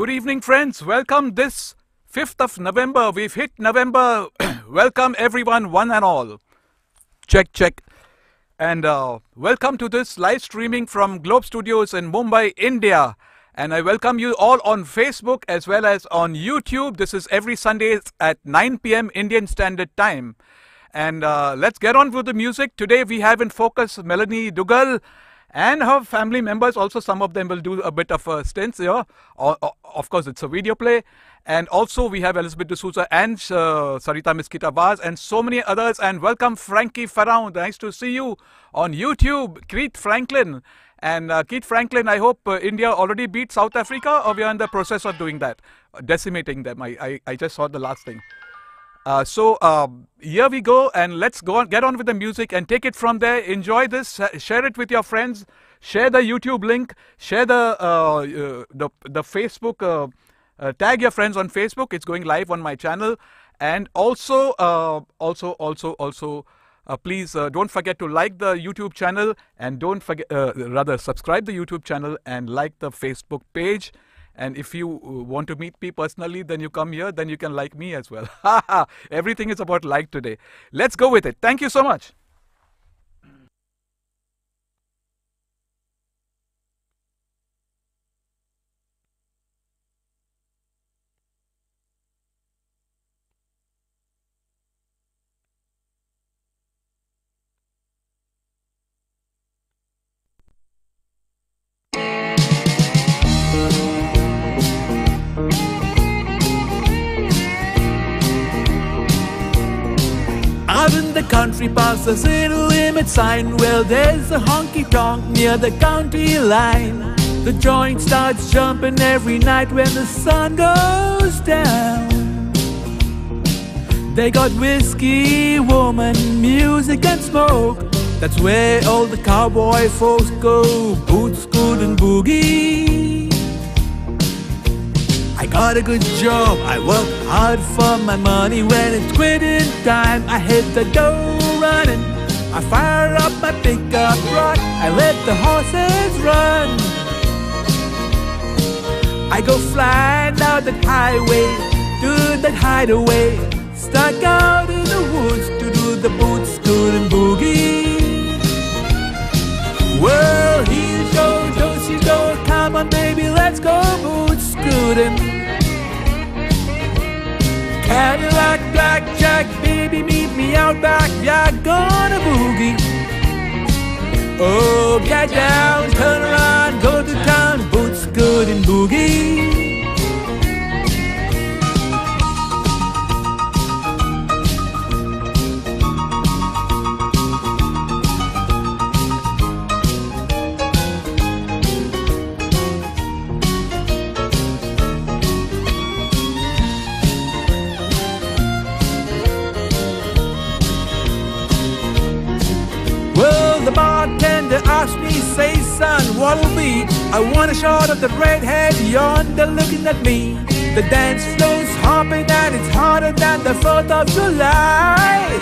Good evening, friends. Welcome this 5th of November. We've hit November. welcome, everyone, one and all. Check, check. And uh, welcome to this live streaming from Globe Studios in Mumbai, India. And I welcome you all on Facebook as well as on YouTube. This is every Sunday at 9 p.m. Indian Standard Time. And uh, let's get on with the music. Today we have in focus Melanie Dugal and her family members. Also, some of them will do a bit of a stints here. Of course, it's a video play. And also, we have Elizabeth D'Souza and uh, Sarita Miskita Vaz and so many others. And welcome, Frankie Farround. Nice to see you on YouTube. Keith Franklin. And uh, Keith Franklin, I hope uh, India already beat South Africa or we are in the process of doing that, decimating them. I, I, I just saw the last thing. Uh, so um, here we go, and let's go on, get on with the music and take it from there. Enjoy this, share it with your friends, share the YouTube link, share the uh, uh, the the Facebook, uh, uh, tag your friends on Facebook. It's going live on my channel, and also also also also. Uh, please uh, don't forget to like the YouTube channel and don't forget, uh, rather, subscribe the YouTube channel and like the Facebook page. And if you uh, want to meet me personally, then you come here, then you can like me as well. Everything is about like today. Let's go with it. Thank you so much. Country the city limit sign. Well, there's a honky tonk near the county line. The joint starts jumping every night when the sun goes down. They got whiskey, woman, music and smoke. That's where all the cowboy folks go. Boots, good and boogie got a good job, I work hard for my money. When it's quitting time, I hit the door running. I fire up my pickup truck, I let the horses run. I go flying down the highway to that hideaway. Stuck out in the woods to do the boots, scoot and boogie. Well, here you go, don't you go, come on baby, let's go boot scooting Cadillac, blackjack, baby, meet me out back, yeah, gonna boogie. Oh, get down, turn around, go to town, boots good and boogie asked me, say son, what'll be? I want a shot of the redhead yonder looking at me. The dance floor's hopping and it's hotter than the 4th of July.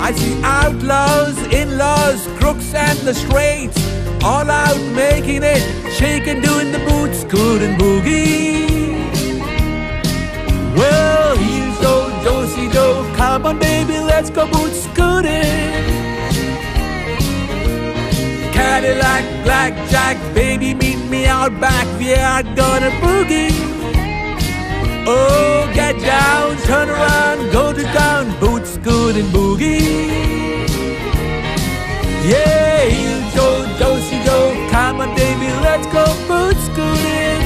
I see outlaws, in-laws, crooks and the straights all out making it, shaking, doing the boots, and boogie. Well, here's old Dosey Do. Come on, baby, let's go boot scooting. Cadillac, blackjack, baby, meet me out back. Yeah, I'm gonna boogie. Oh, get down, turn around, go to town, boots good and boogie. Yeah, heel joe, dosey joe, come on, baby, let's go boots scooting.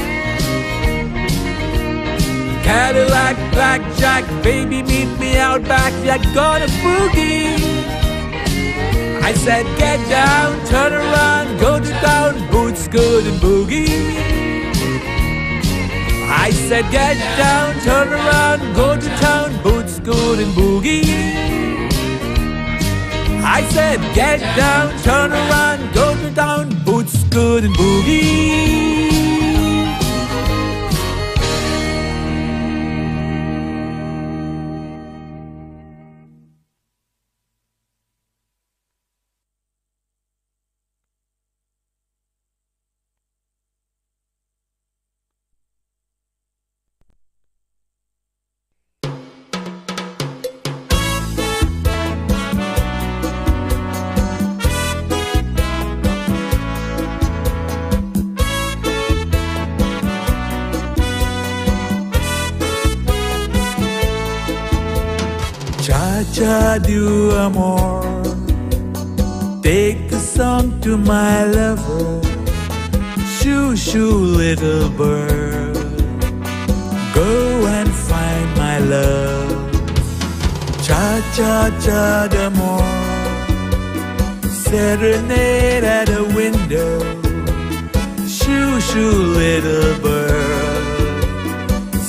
Cadillac, blackjack, baby, meet me out back. Yeah, gonna boogie. I said, get down, turn around, go to town, boots good and boogie. I said, get down, turn around, go to town, boots good and boogie. I said, get down, turn around, go to town, boots good and boogie. Amor. Take the song to my lover. Shoo shoo little bird. Go and find my love. Cha cha cha d'amore. Serenade at a window. Shoo shoo little bird.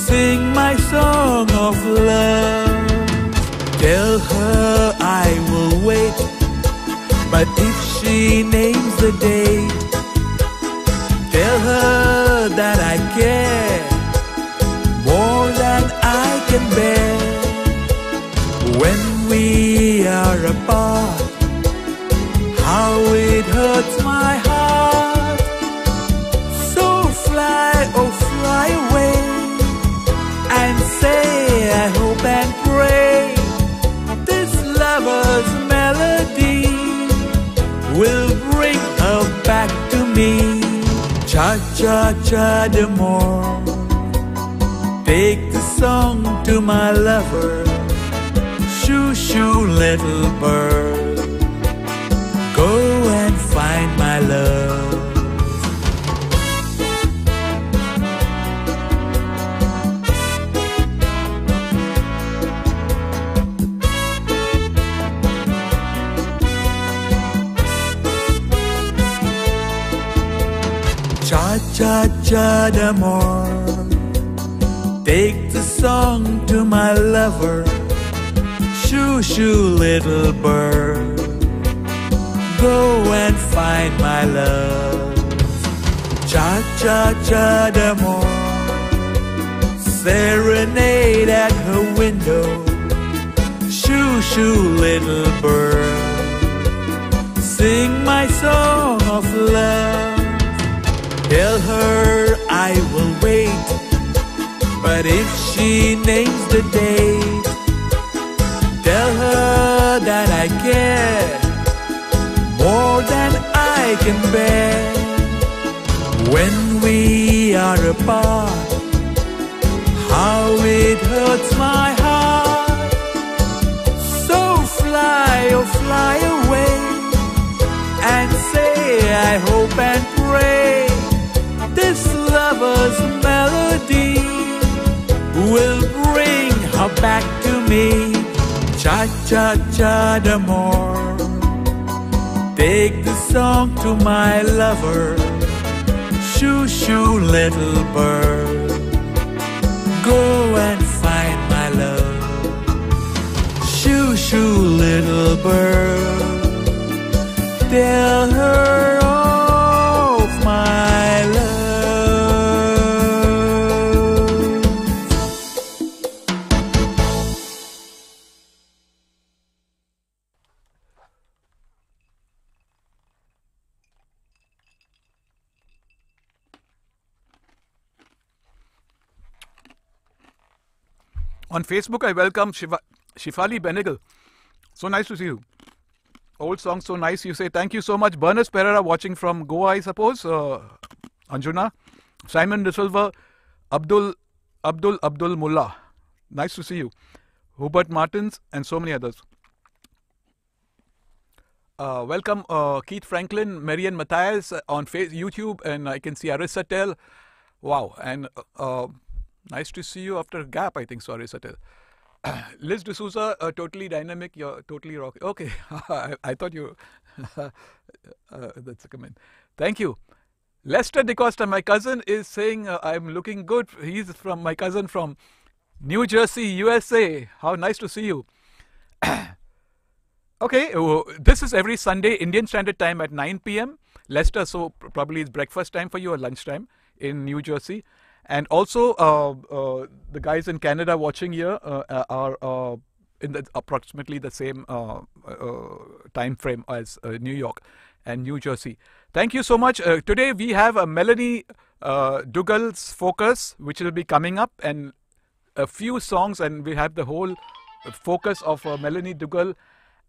Sing my song of love. But if she names the date, tell her that I care Cha cha d'amore. Take the song to my lover. Shoo shoo little bird. Cha cha d'amore. Take the song to my lover. Shoo shoo little bird. Go and find my love. Cha cha cha d'amore. Serenade at her window. Shoo shoo little bird. Sing my song of love. Tell her I will wait. But if she names the date, tell her that I care more than I can bear. When we are apart, how it hurts my heart. So fly, oh fly away, and say I hope and pray lover's melody will bring her back to me. Cha cha cha d'amore. Take the song to my lover. Shoo shoo little bird. Go and find my love. Shoo shoo little bird. Tell her On Facebook, I welcome Shiva, Shifali Benegal. So nice to see you. Old song, so nice. You say thank you so much. Berners Pereira watching from Goa, I suppose. Uh, Anjuna. Simon De. Abdul Abdul Abdul Mullah. Nice to see you. Hubert Martins and so many others. Uh, welcome uh, Keith Franklin, Marian Matthias uh, on face, YouTube, and I can see Arissa Tell. Wow, and uh, Nice to see you after a gap, I think. Sorry, Satel. Liz D'Souza, uh, totally dynamic. You're totally rock. Okay, I, I, thought you. uh, that's a comment. Thank you. Lester DeCosta, my cousin, is saying uh, I'm looking good. He's from my cousin from New Jersey, USA. How nice to see you. okay, oh, this is every Sunday, Indian Standard Time at 9 p.m. Lester, so probably it's breakfast time for you or lunchtime in New Jersey. And also, uh, uh, the guys in Canada watching here uh, uh are uh, in the, approximately the same uh, time frame as New York and New Jersey. Thank you so much. today we have a Melanie Dougal's focus, which will be coming up, and a few songs, and we have the whole focus of Melanie Dougal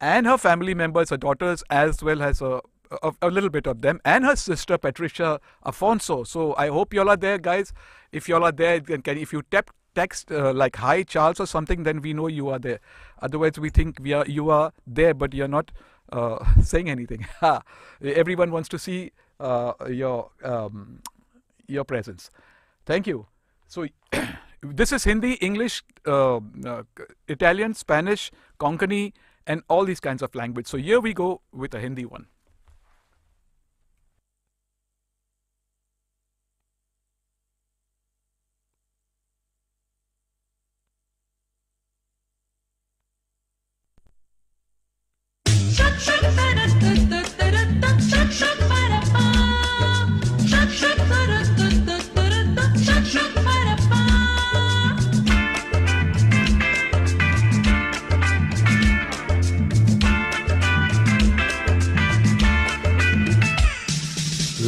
and her family members, her daughters, as well as a a, a, little bit of them, and her sister Patricia Afonso. So I hope y'all are there, guys. If y'all are there, can, can if you tap, text uh, like "Hi Charles" or something, then we know you are there. Otherwise, we think we are you are there, but you're not uh, saying anything. Everyone wants to see uh, your um, your presence. Thank you. So. this is Hindi, English, uh, uh, Italian, Spanish, Konkani, and all these kinds of language. So here we go with a Hindi one.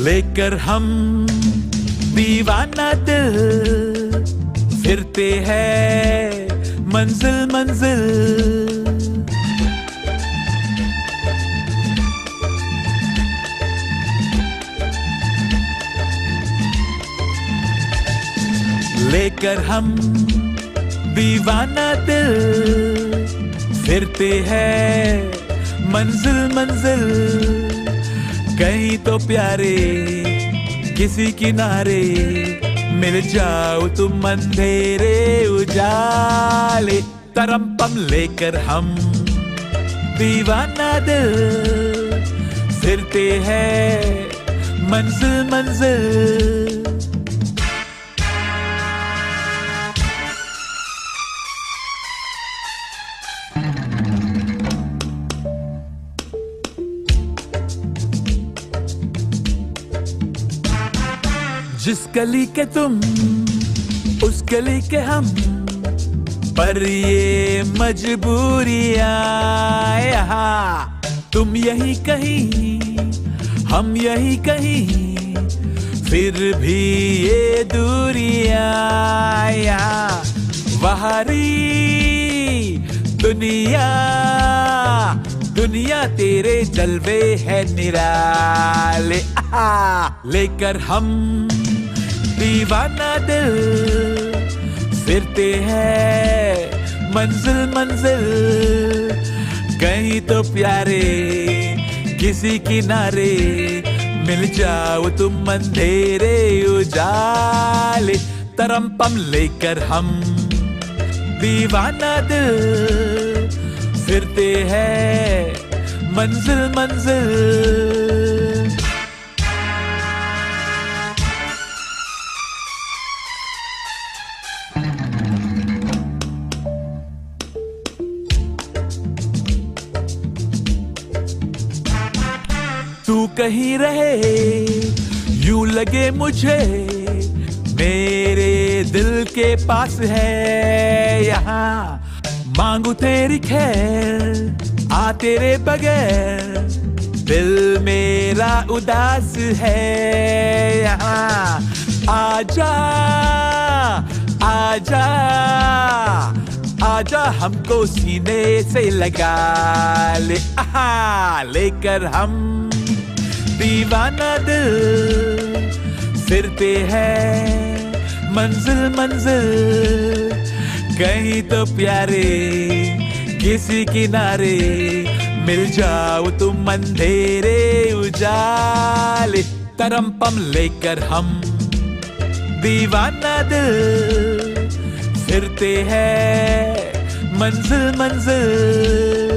लेकर हम दीवाना दिल फिरते हैं मंजिल मंजिल। लेकर हम दीवाना दिल फिरते हैं मंजिल मंजिल। कहीं तो प्यारे, किसी किनारे, मिल जाओ तुम अंधेरे उजाले। तरम पम लेकर हम दीवाना दिल फिरते हैं, मंजिल मंजिल। जिस गली के तुम, उस गली के हम, पर ये मजबूरियाँ यहाँ तुम यही कहीं, हम यही कहीं, फिर भी ये दूरियाँ यहाँ बाहरी दुनिया दुनिया तेरे जलवे है निराले। लेकर हम दीवाना दिल फिरते हैं मंजिल मंजिल। कहीं तो प्यारे, किसी किनारे मिल जाओ तुम अंधेरे उजाले। तरम पम लेकर हम दीवाना दिल फिरते हैं मंजिल मंजिल। कहीं रहे, यू लगे मुझे मेरे दिल के पास है। यहाँ मांगू तेरी खैर, आ तेरे बगैर, दिल मेरा उदास है। यहाँ आ जा आजा आजा आजा हमको सीने से लगा ले, आहा, लेकर हम दीवाना दिल फिरते हैं, मंजिल मंजिल। कहीं तो प्यारे, किसी किनारे, मिल जाओ तुम अंधेरे उजाले। तरम पम लेकर हम दीवाना दिल फिरते हैं, मंजिल मंजिल।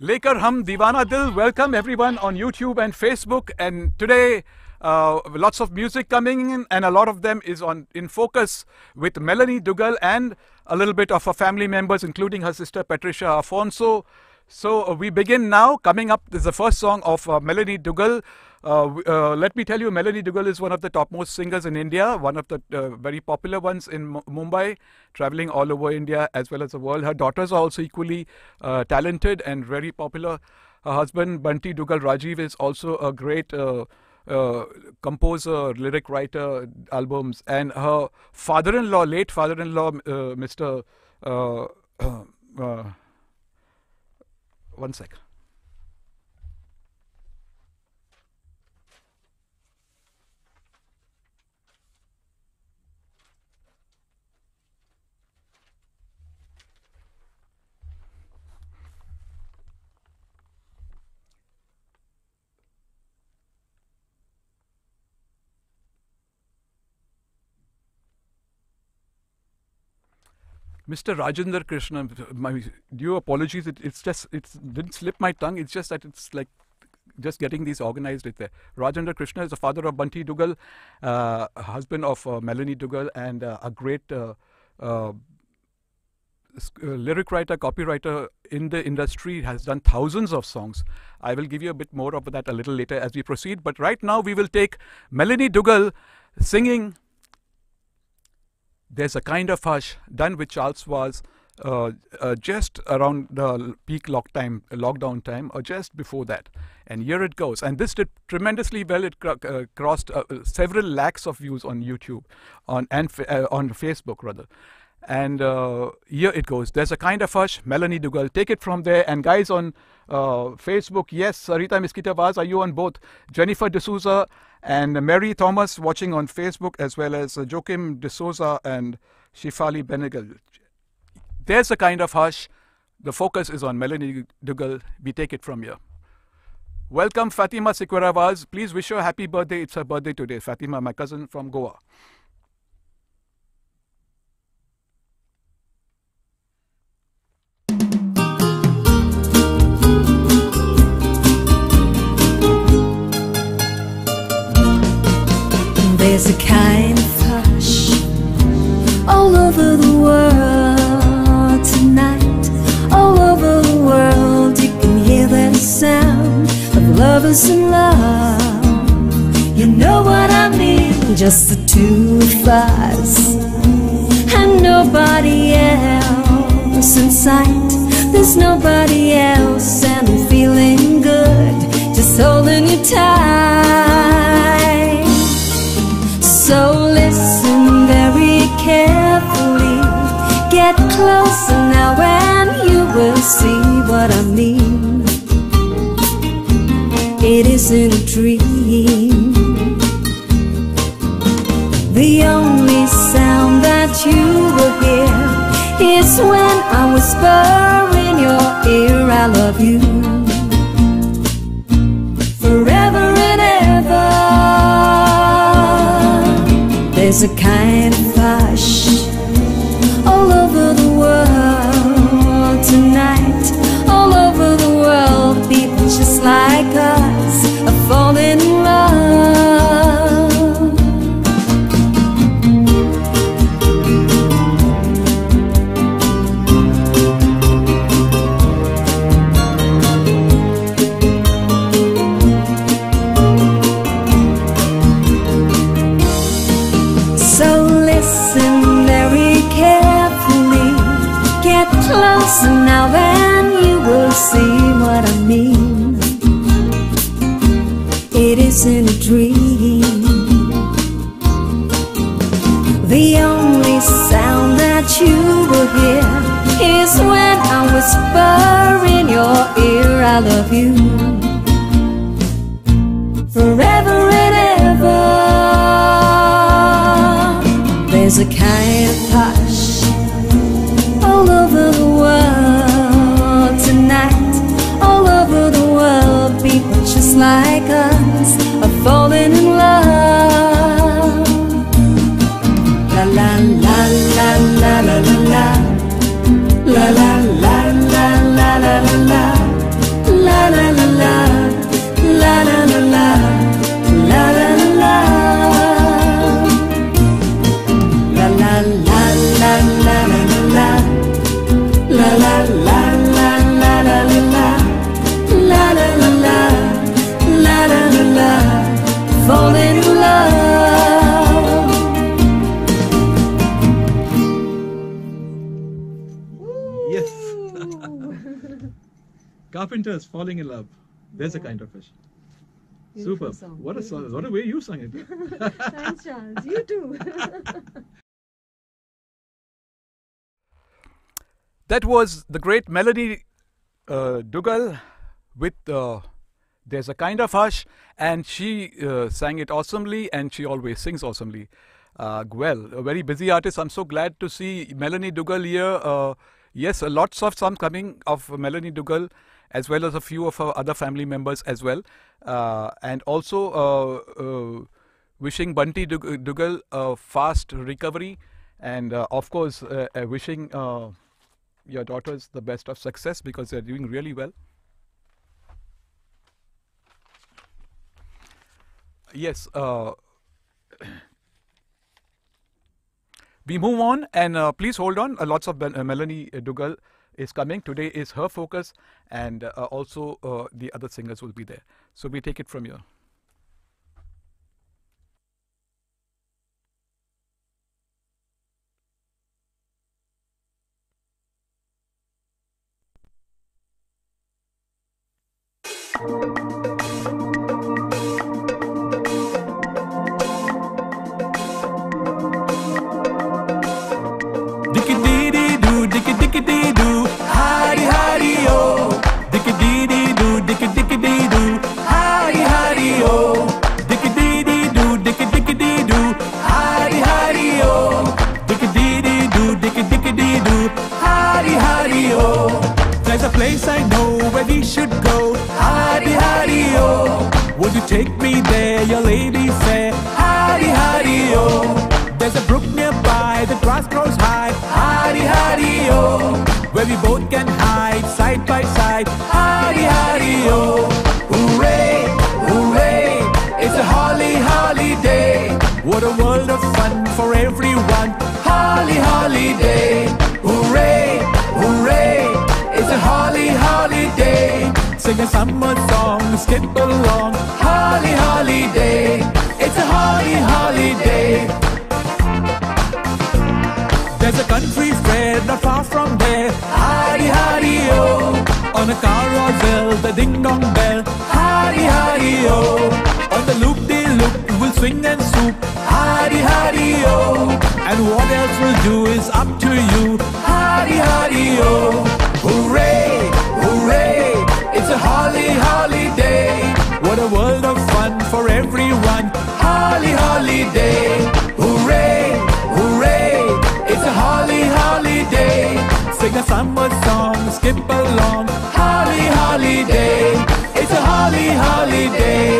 Lekar Hum Divana Dil, welcome everyone on YouTube and Facebook. And today, uh, lots of music coming in, and a lot of them is on in focus with Melanie Dugal and a little bit of her family members, including her sister Patricia Afonso. So uh, we begin now. Coming up is the first song of uh, Melanie Dugal. Uh, uh, let me tell you, Melanie Dugal is one of the topmost singers in India, one of the uh, very popular ones in M- Mumbai, traveling all over India as well as the world. Her daughters are also equally talented and very popular. Her husband, Bunty Dugal Rajiv, is also a great uh, composer, lyric writer, albums. And her father in law, late father in law, uh, Mr. Uh, one sec. Mr. Rajendra Krishna, my due apologies. It, it's just it didn't slip my tongue. It's just that it's like just getting these organized. It there. Rajendra Krishna is the father of Bunty Dugal, uh, husband of uh, Melanie Dugal, and uh, a great uh, uh, uh, lyric writer, copywriter in the industry. Has done thousands of songs. I will give you a bit more of that a little later as we proceed. But right now we will take Melanie Dugal singing there's a kind of hush done with Charles was uh, uh, just around the peak lock time, lockdown time, or just before that. And here it goes. And this did tremendously well. It cro- uh, crossed uh, several lakhs of views on YouTube, on and uh, on Facebook rather. And uh, here it goes. There's a kind of hush. Melanie Dugal, take it from there. And guys on Facebook, yes, Sarita Miskita Vaz, are you on both? Jennifer D'Souza and Mary Thomas watching on Facebook, as well as uh, Joachim D'Souza and Shifali Benegal. There's a kind of hush. The focus is on Melanie Dugal. We take it from here. Welcome Fatima Siqueira Vaz. Please wish her happy birthday. It's her birthday today. Fatima, my cousin from Goa. There's a kind of hush all over the world tonight. All over the world, you can hear that sound of lovers in love. You know what I mean? Just the two of us and nobody else in sight. There's nobody else, and I'm feeling good, just holding you tight. Closer now, and you will see what I mean. It isn't a dream. The only sound that you will hear is when I whisper in your ear, I love you. Forever and ever. There's a kind of hush all I love you. Carpenters falling in love. There's a kind of fish. Super. What a song. What a way you sang it. Thanks, Charles. You too. That was the great Melanie uh, Dougal with uh, There's a Kind of Hush, and she uh, sang it awesomely, and she always sings awesomely. Uh, well, a very busy artist. I'm so glad to see Melanie Dugal here. Uh, yes, lots of songs coming of Melanie Dougal, as well as a few of our other family members as well. Uh, and also uh, uh, wishing Bunty Dug- Dougal a fast recovery, and uh, of course, uh, wishing. Your daughters the best of success because they're doing really well. Yes, we move on and please hold on. Lots of Ben- Melanie Dougal is coming. Today is her focus, and uh, also uh, the other singers will be there. So we take it from here. Hooray, hooray. It's a holly, holiday. What a world of fun for everyone. Holly, holiday. Hooray, hooray. It's a holly, holiday. Sing a summer song, skip along. Holly, holiday. It's a holly, holiday. The ding dong bell. Hidey, hidey, oh. On the loop de loop, we'll swing and swoop. Hidey, hidey, oh. And what else we'll do is up to you. Hidey, hidey, oh. Hooray, hooray. It's a holly holiday. What a world of fun for everyone. Holly holiday. Hooray, hooray. It's a holly holiday. Sing a summer song, holiday. It's a holly holiday.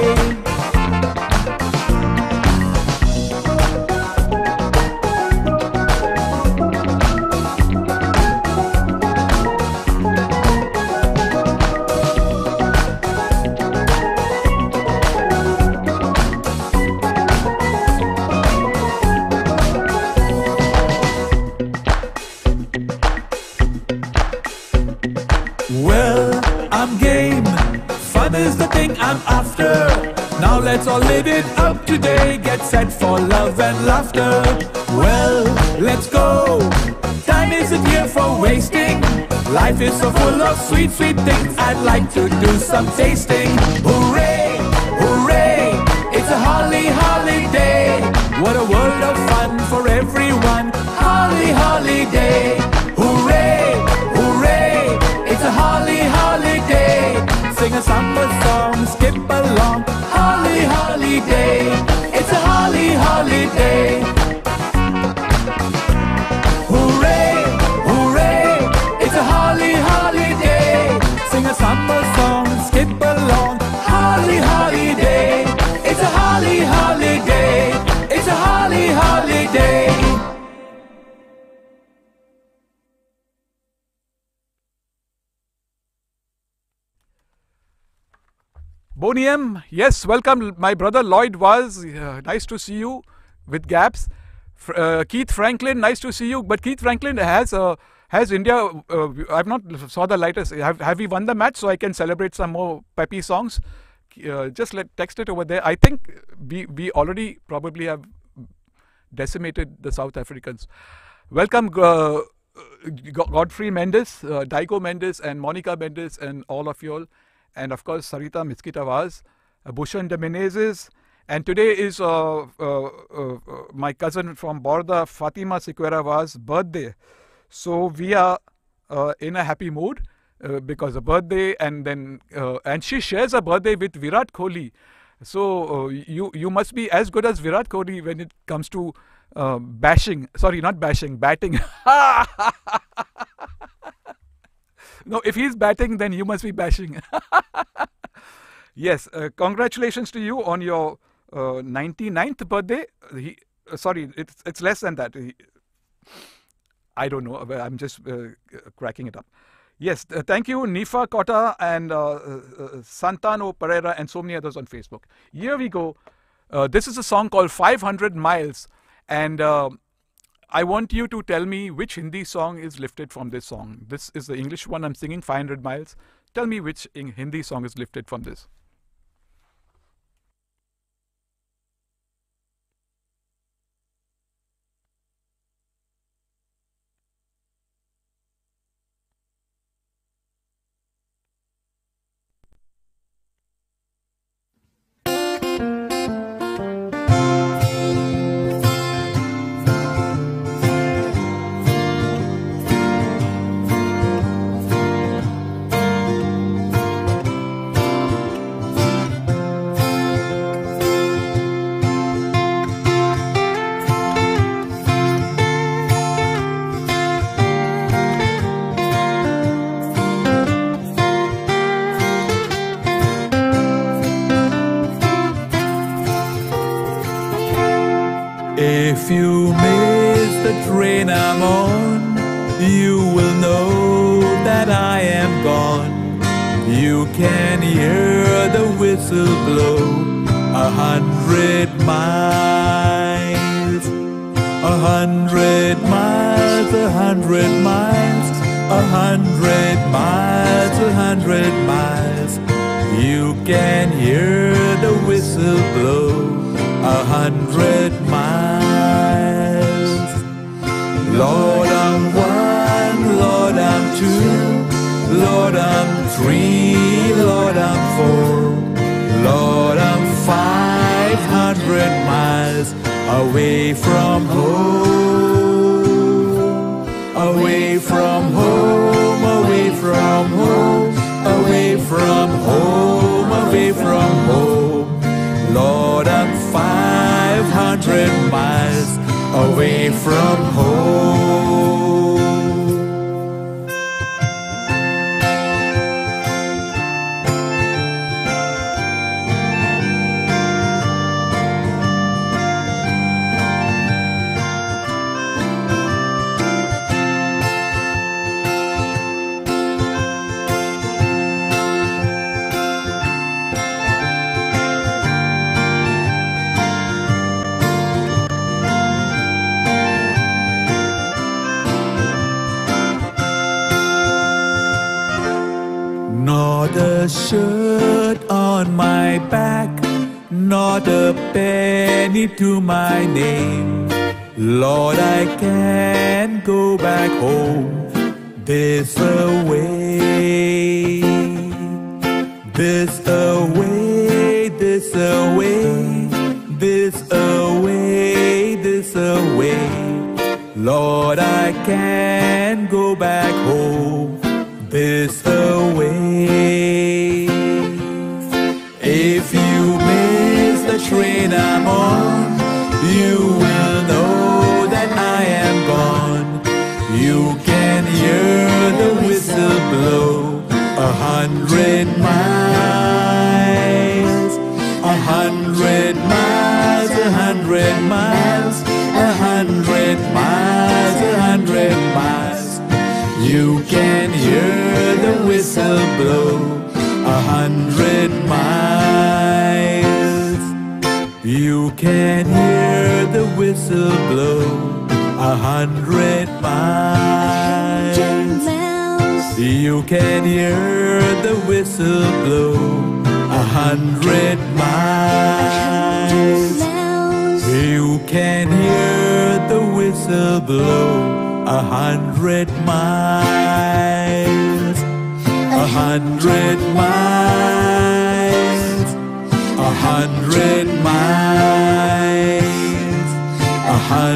Live it up today. Get set for love and laughter. Well, let's go. Time isn't here for wasting. Life is so full of sweet, sweet things. I'd like to do some tasting. Hooray. Yes, welcome. My brother Lloyd was uh, nice to see you with gaps. Uh, Keith Franklin, nice to see you. But Keith Franklin has uh, has India. Uh, I've not saw the latest. Have have we won the match so I can celebrate some more peppy songs? Uh, just let text it over there. I think we we already probably have decimated the South Africans. Welcome, uh, Godfrey Mendes, uh, Mendes, and Monica Mendes, and all of you all. And of course, Sarita Mesquita Vaz, Bhushan de Menezes. And today is uh, uh, uh, my cousin from Borda, Fatima Siqueira Vaz, birthday. So we are uh, in a happy mood uh, because a birthday, and then and she shares a birthday with Virat Kohli. So you you must be as good as Virat Kohli when it comes to uh, bashing. Sorry, not bashing, batting. no, if he's batting, then you must be bashing. yes, uh, congratulations to you on your uh, 99th birthday. He, uh, sorry, it's it's less than that. He, I don't know. I'm just uh, cracking it up. Yes, thank you, Nifa Kota and uh, uh, Santano Pereira and so many others on Facebook. Here we go. This is a song called 500 Miles, and I want you to tell me which Hindi song is lifted from this song. This is the English one I'm singing, 500 Miles. Tell me which in Hindi song is lifted from this.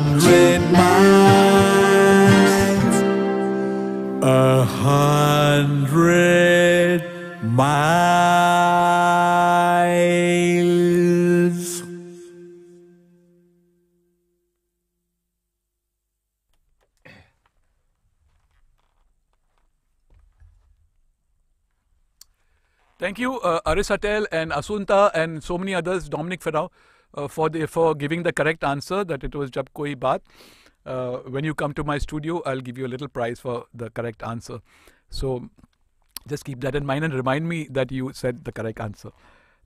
Hundred miles, a hundred miles. Thank you, uh, Arisatel and Asunta and so many others, Dominic Ferrao, uh, for the for giving the correct answer that it was Jab Koi Baat. Uh, when you come to my studio, I'll give you a little prize for the correct answer. So just keep that in mind and remind me that you said the correct answer.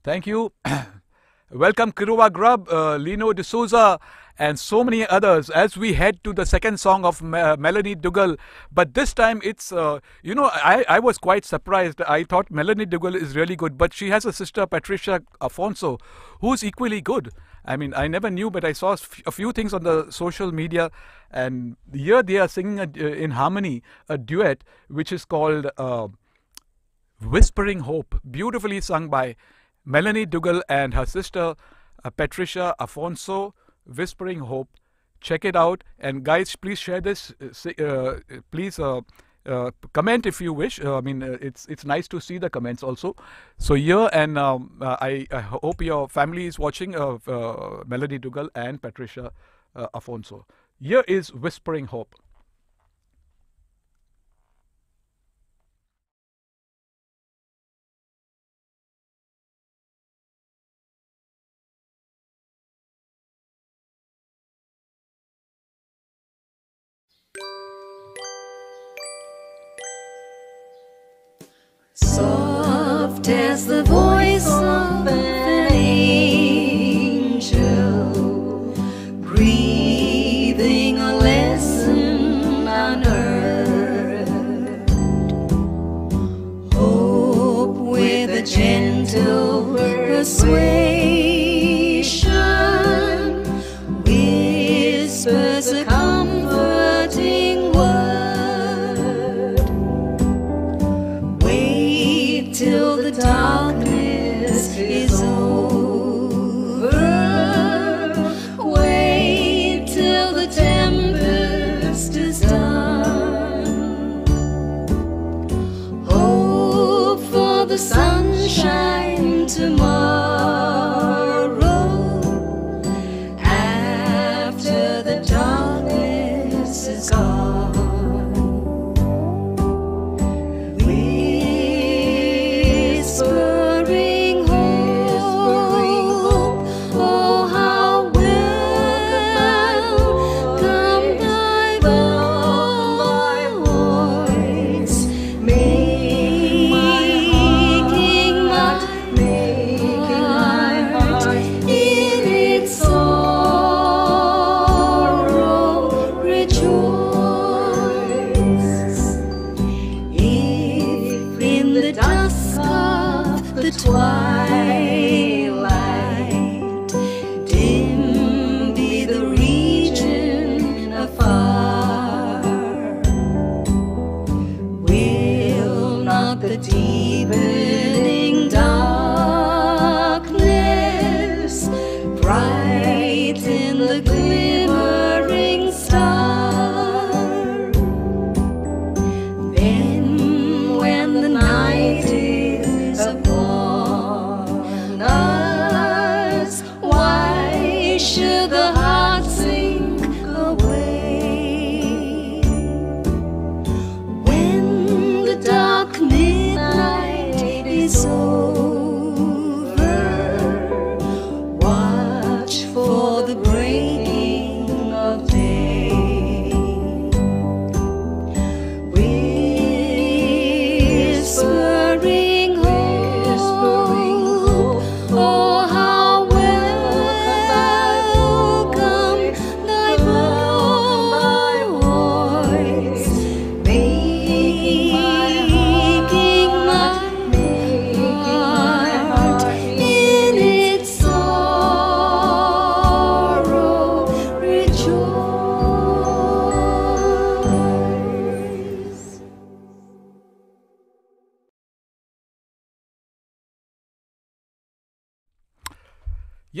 Thank you. Welcome Kiruwa Grub, uh, Lino D'Souza, and so many others as we head to the second song of Me- Melanie Dougal. But this time it's, uh, you know, I, I was quite surprised. I thought Melanie Dougal is really good, but she has a sister, Patricia Afonso, who's equally good. I mean, I never knew, but I saw a few things on the social media, and here they are singing a, uh, in harmony a duet which is called. Uh, Whispering Hope, beautifully sung by Melanie Dougal and her sister uh, Patricia Afonso. Whispering Hope. Check it out. And guys, please share this. Uh, uh, please uh, uh, comment if you wish. I mean, it's it's nice to see the comments also. So here, and um, I, I hope your family is watching Melanie Dougal and Patricia Afonso. Here is Whispering Hope.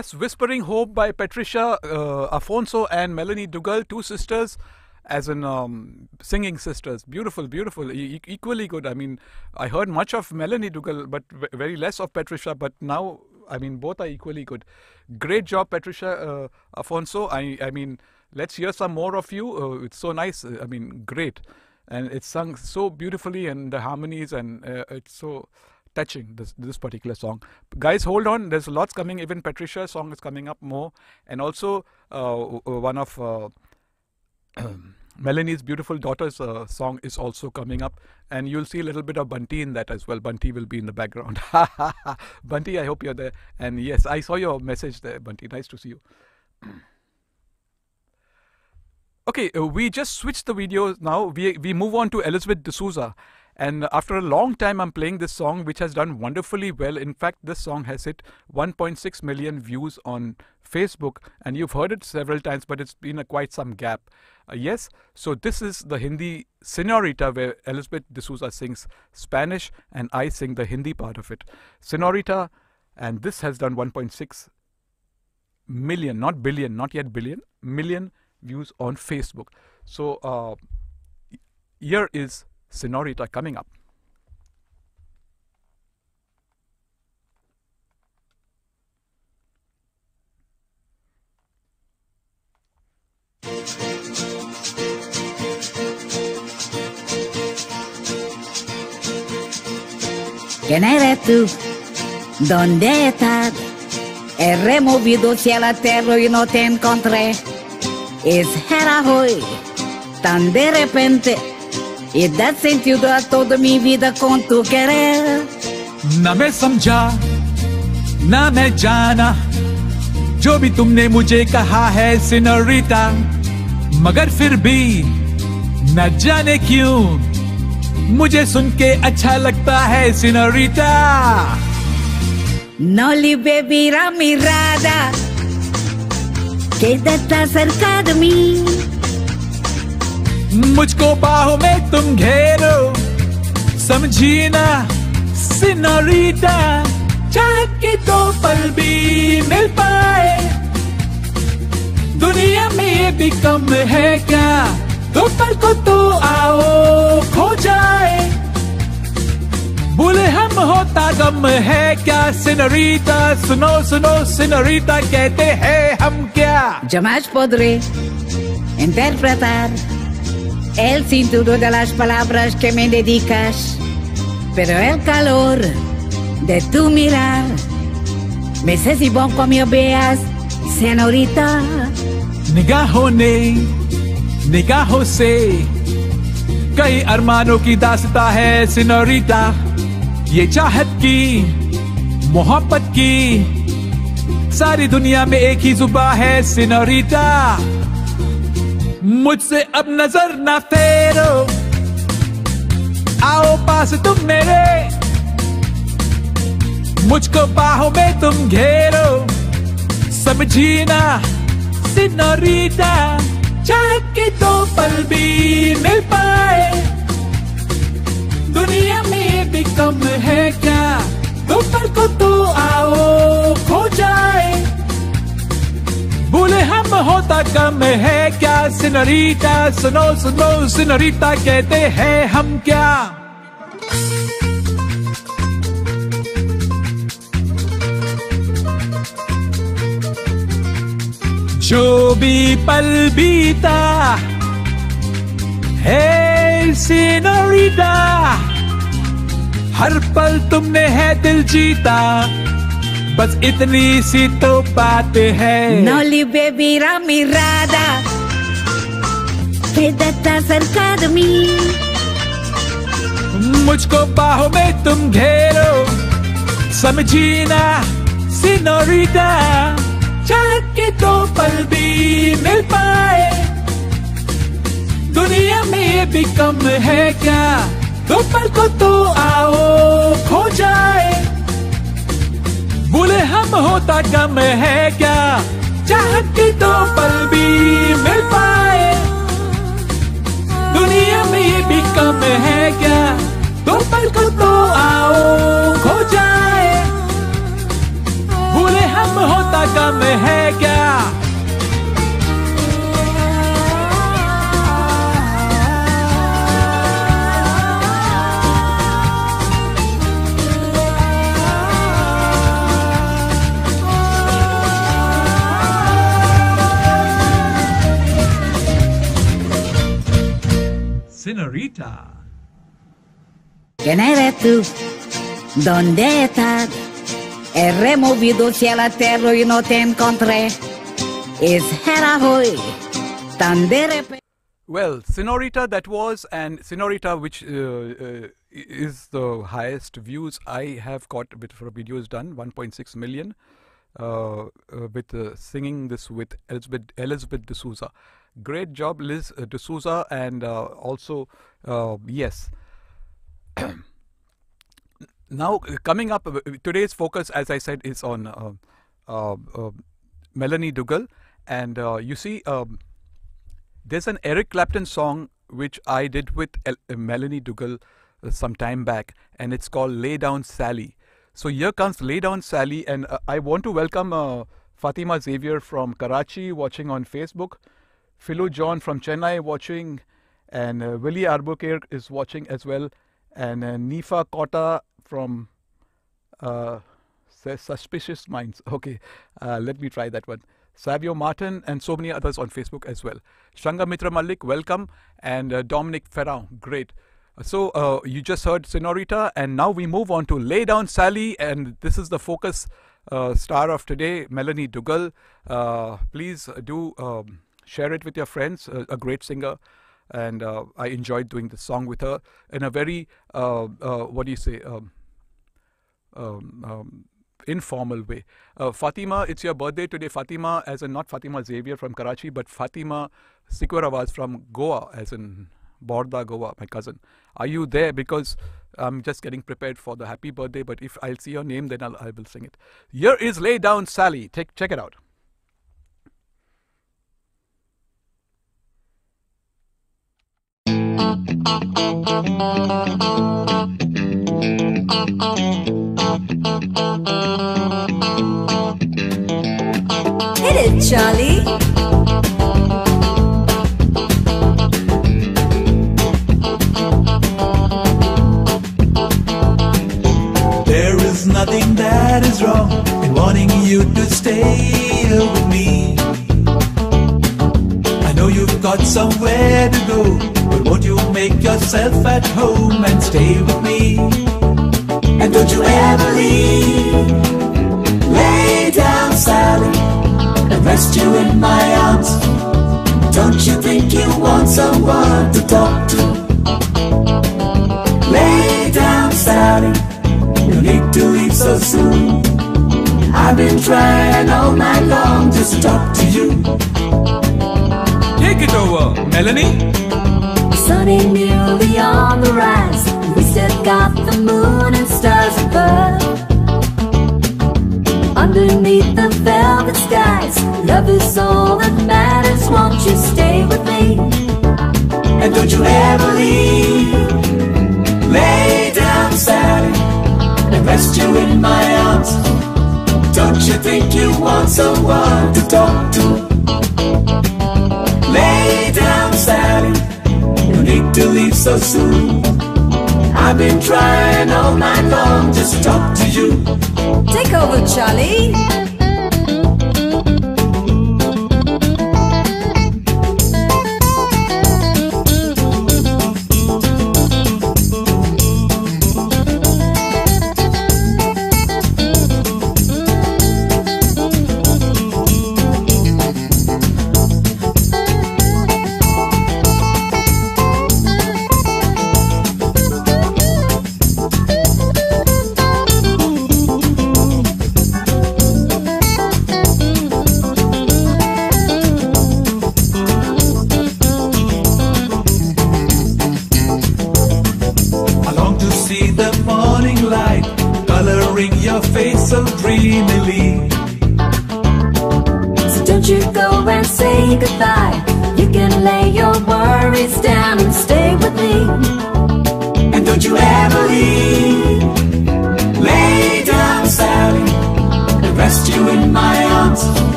Yes, Whispering Hope by Patricia uh, Afonso and Melanie Dugal, two sisters, as in um, singing sisters. Beautiful, beautiful, e- equally good. I mean, I heard much of Melanie Dugal, but v- very less of Patricia. But now, I mean, both are equally good. Great job, Patricia uh, Afonso. I, I mean, let's hear some more of you. Uh, it's so nice. I mean, great, and it's sung so beautifully, and the harmonies, and uh, it's so touching this this particular song. Guys hold on. There's lots coming. Even patricia's song is coming up more. And also uh, one of uh, melanie's beautiful daughter's uh, song is also coming up. And you'll see a little bit of bunty in that as well. Bunty will be in the background. Bunty i hope you're there. And yes i saw your message there bunty. Nice to see you. Okay, uh, we just switched the videos now. We we move on to Elizabeth D'Souza. And after a long time, I'm playing this song, which has done wonderfully well. In fact, this song has hit 1.6 million views on Facebook, and you've heard it several times, but it's been a quite some gap. Uh, yes, so this is the Hindi Senorita, where Elizabeth D'Souza sings Spanish, and I sing the Hindi part of it. Senorita, and this has done 1.6 million, not billion, not yet billion, million views on Facebook. So uh, here is Senorita coming up. ¿Quién eres tú? ¿Dónde estás? He removido cielo a tierra y no te encontré. Es era hoy, tan de repente, y da sentido a toda mi vida con tu querer. ना मैं समझा ना मैं जाना जो भी तुमने मुझे कहा है सिनोरिटा मगर फिर भी न जाने क्यों मुझे सुन के अच्छा लगता है सिनोरिटा No libera la mirada, quédate cerca de mí. मुझको बाहों में तुम घेरो। समझी ना सिनोरिटा के दो पल भी मिल पाए। दुनिया में भी कम है क्या? दो पल को तो आओ, खो जाए। बोले हम होता गम है क्या? सिनोरिटा, सुनो सुनो, सिनोरिटा कहते हैं हम क्या? Jamás podré interpretar el sentido de las palabras que me dedicas, pero el calor de tu mirar me bon como veas, señorita. निगाहों ने निगाहों से कई अरमानों की दास्ता है सिनोरिटा ये चाहत की मोहब्बत की सारी दुनिया में एक ही जुबा है सिनोरिटा मुझसे अब नज़र ना फेरो। आओ पास तुम मेरे। मुझको बाहों में तुम घेरो। समझी ना सिनोरिटा चाह के दो पल भी मिल पाए। दुनिया में भी कम है क्या? दो पल को तो आओ, खो जाए। बोले, हम होता कम है क्या? सिनोरिटा सुनो सुनो सिनोरिटा कहते हैं, हम क्या? जो भी पल बीता है सिनोरिटा हर पल तुमने है दिल जीता। बस इतनी सी तो बात है। la mirada, quédate cerca de mí. मुझको बाहों में तुम घेरो समझी ना सिनोरिटा। चाह के दो पल भी मिल पाए। दुनिया में भी कम है क्या? दो पल को तो आओ खो जाए। बोले, हम होता कम है क्या? चाहत के तो पल भी मिल पाए। दुनिया में भी कम है क्या? दो पल को तो आओ, खो जाए। बोले, हम होता कम Senorita. ¿Quién eres tú? ¿Dónde estás? He removido cielo a tierra y no te encontré. Es hoy tan de repente. Well, Senorita that was, and Senorita, which uh, uh, is the highest views I have got with for videos done, 1.6 million, uh, uh, with uh, singing this with Elizabeth Elizabeth D'Souza. Great job, Liz uh, D'Souza, and uh, also uh, yes. now coming up, today's focus, as I said, is on uh, uh, uh, Melanie Dougal, and you see. Um, there's an Eric Clapton song which I did with El- Melanie Dougal some time back, and it's called Lay Down Sally. So here comes Lay Down Sally, and I want to welcome Fatima Xavier from Karachi watching on Facebook, Philu John from Chennai watching, and uh, Willie Albuquerque is watching as well, and uh, Nifa Kota from uh, suspicious minds. Okay, uh, let me try that one. Savio Martin and so many others on Facebook as well. Shanga Mitra Malik, welcome, and uh, Dominic Ferrao, great. So uh, you just heard Senorita, and now we move on to Lay Down Sally, and this is the focus uh, star of today, Melanie Dougal. Uh, please do um, share it with your friends. Uh, a great singer, and uh, I enjoyed doing this song with her in a very uh, uh, what do you say? Um, um, um, informal way. Uh, Fatima, it's your birthday today. Fatima, as in not Fatima Xavier from Karachi, but Fatima Siqueira Vaz from Goa, as in Borda, Goa, my cousin. Are you there? Because I'm just getting prepared for the happy birthday, but if I'll see your name, then I'll, I will sing it. Here is Lay Down Sally. Take, check it out. Hit it, Charlie. There is nothing that is wrong in wanting you to stay with me. Got somewhere to go, but won't you make yourself at home and stay with me? And don't you ever leave. Lay down, Sally, and rest you in my arms. Don't you think you want someone to talk to? Lay down, Sally. You need to leave so soon. I've been trying all night long just to talk to you. Take it over, Melanie. Sunny newly on the rise. We still got the moon and stars above. Underneath the velvet skies, love is all that matters. Won't you stay with me? And don't you ever leave. Lay down, Sally, and rest you in my arms. Don't you think you want someone to talk to? To leave so soon. I've been trying all night long just to talk to you. Take over, Charlie.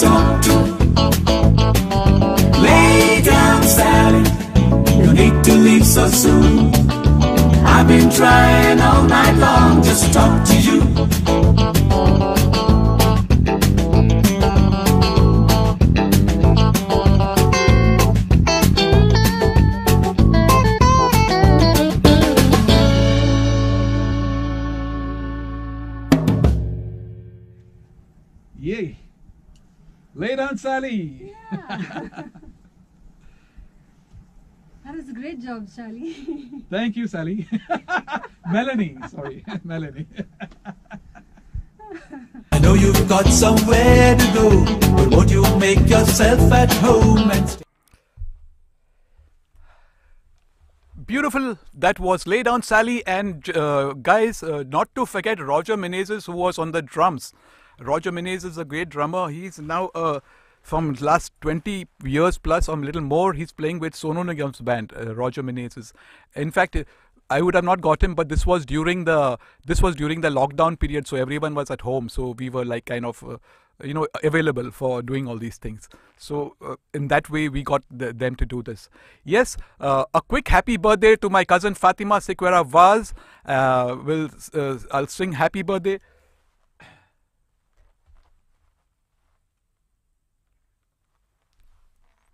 Someone That was a great job, Charlie. Thank you, Sally. Melanie, sorry, Melanie. I know you've got somewhere to go, but won't you make yourself at home and stay? Beautiful. That was Lay Down Sally. And uh, guys, uh, not to forget Roger Menezes, who was on the drums. Roger Menezes is a great drummer. He's now uh, from last 20 years plus or a little more. He's playing with Sonu Nigam's band, uh, Roger Menezes. In fact, uh, I would have not got him, but this was during the this was during the lockdown period, so everyone was at home, so we were like kind of. Uh, you know available for doing all these things so uh, in that way we got the, them to do this yes uh, a quick happy birthday to my cousin fatima siqueira vaz uh, will uh, i'll sing happy birthday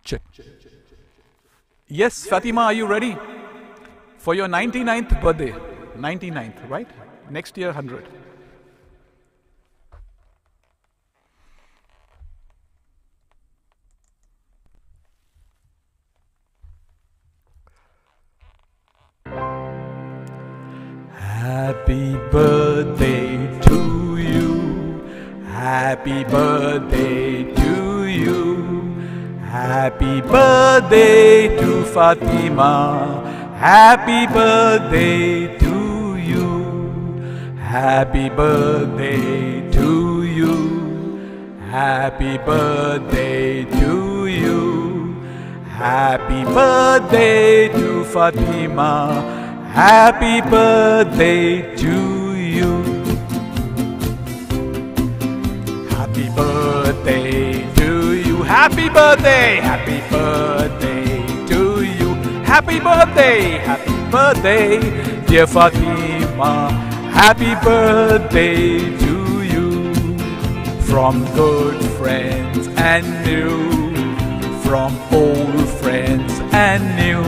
check yes fatima are you ready? For your 99th birthday. 99th right? Next year 100 Happy birthday to you. Happy birthday to you. Happy birthday to Fatima. Happy birthday to you. Happy birthday to you. Happy birthday to you. Happy birthday to Fatima. Happy birthday to you. Birthday. Happy birthday to you. Happy birthday. Happy birthday, dear Fatima. Happy birthday to you. From good friends and new. From old friends and new.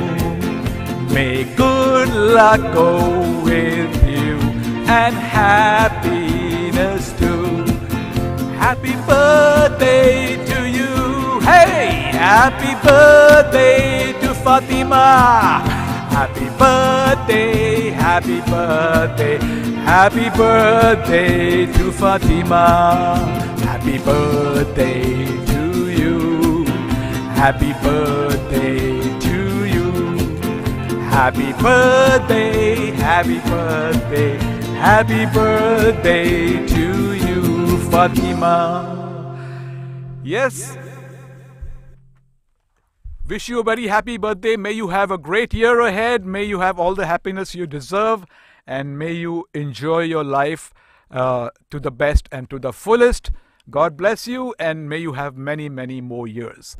May good luck go with you and happiness too. Happy birthday happy birthday to Fatima. Happy birthday, happy birthday, happy birthday to Fatima. Happy birthday to you. Happy birthday to you. Happy birthday, happy birthday, happy birthday to you, Fatima. Yes. Wish you a very happy birthday. May you have a great year ahead. May you have all the happiness you deserve. And may you enjoy your life uh, to the best and to the fullest. God bless you. And may you have many, many more years.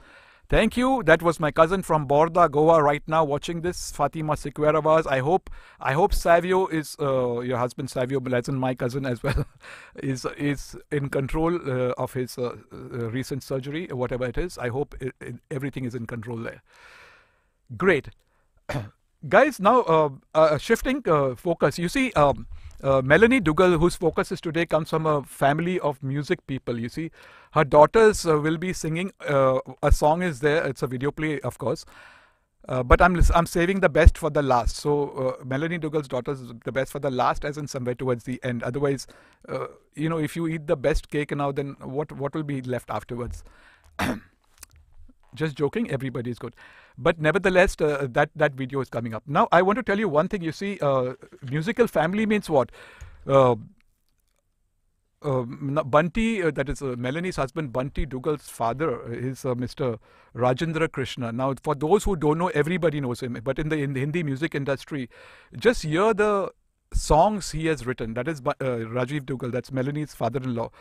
Thank you. That was my cousin from Borda, Goa, right now watching this. Fatima Siqueira Vaz. I hope I hope Savio is uh, your husband Savio Belazin, my cousin as well, is is in control uh, of his uh, uh, recent surgery, whatever it is. I hope it, it, everything is in control there. Great. Guys, now uh, uh, shifting focus. You see, um, Melanie Dougal, whose focus is today, comes from a family of music people. You see, her daughters uh, will be singing. Uh, a song is there. It's a video play, of course. Uh, but I'm I'm saving the best for the last. So uh, Melanie Dougal's daughters is the best for the last, as in somewhere towards the end. Otherwise, uh, you know, if you eat the best cake now, then what what will be left afterwards? Just joking. Everybody is good, but nevertheless, uh, that that video is coming up. Now, I want to tell you one thing. You see, musical family means what? uh, Bunty, uh, that is uh, Melanie's husband, Bunty Dugal's father uh, is uh, Mr. Rajendra Krishna. Now, for those who don't know, everybody knows him, but in the, in the Hindi music industry, just hear the songs he has written. That is uh, Rajiv Dugal, that's Melanie's father in law.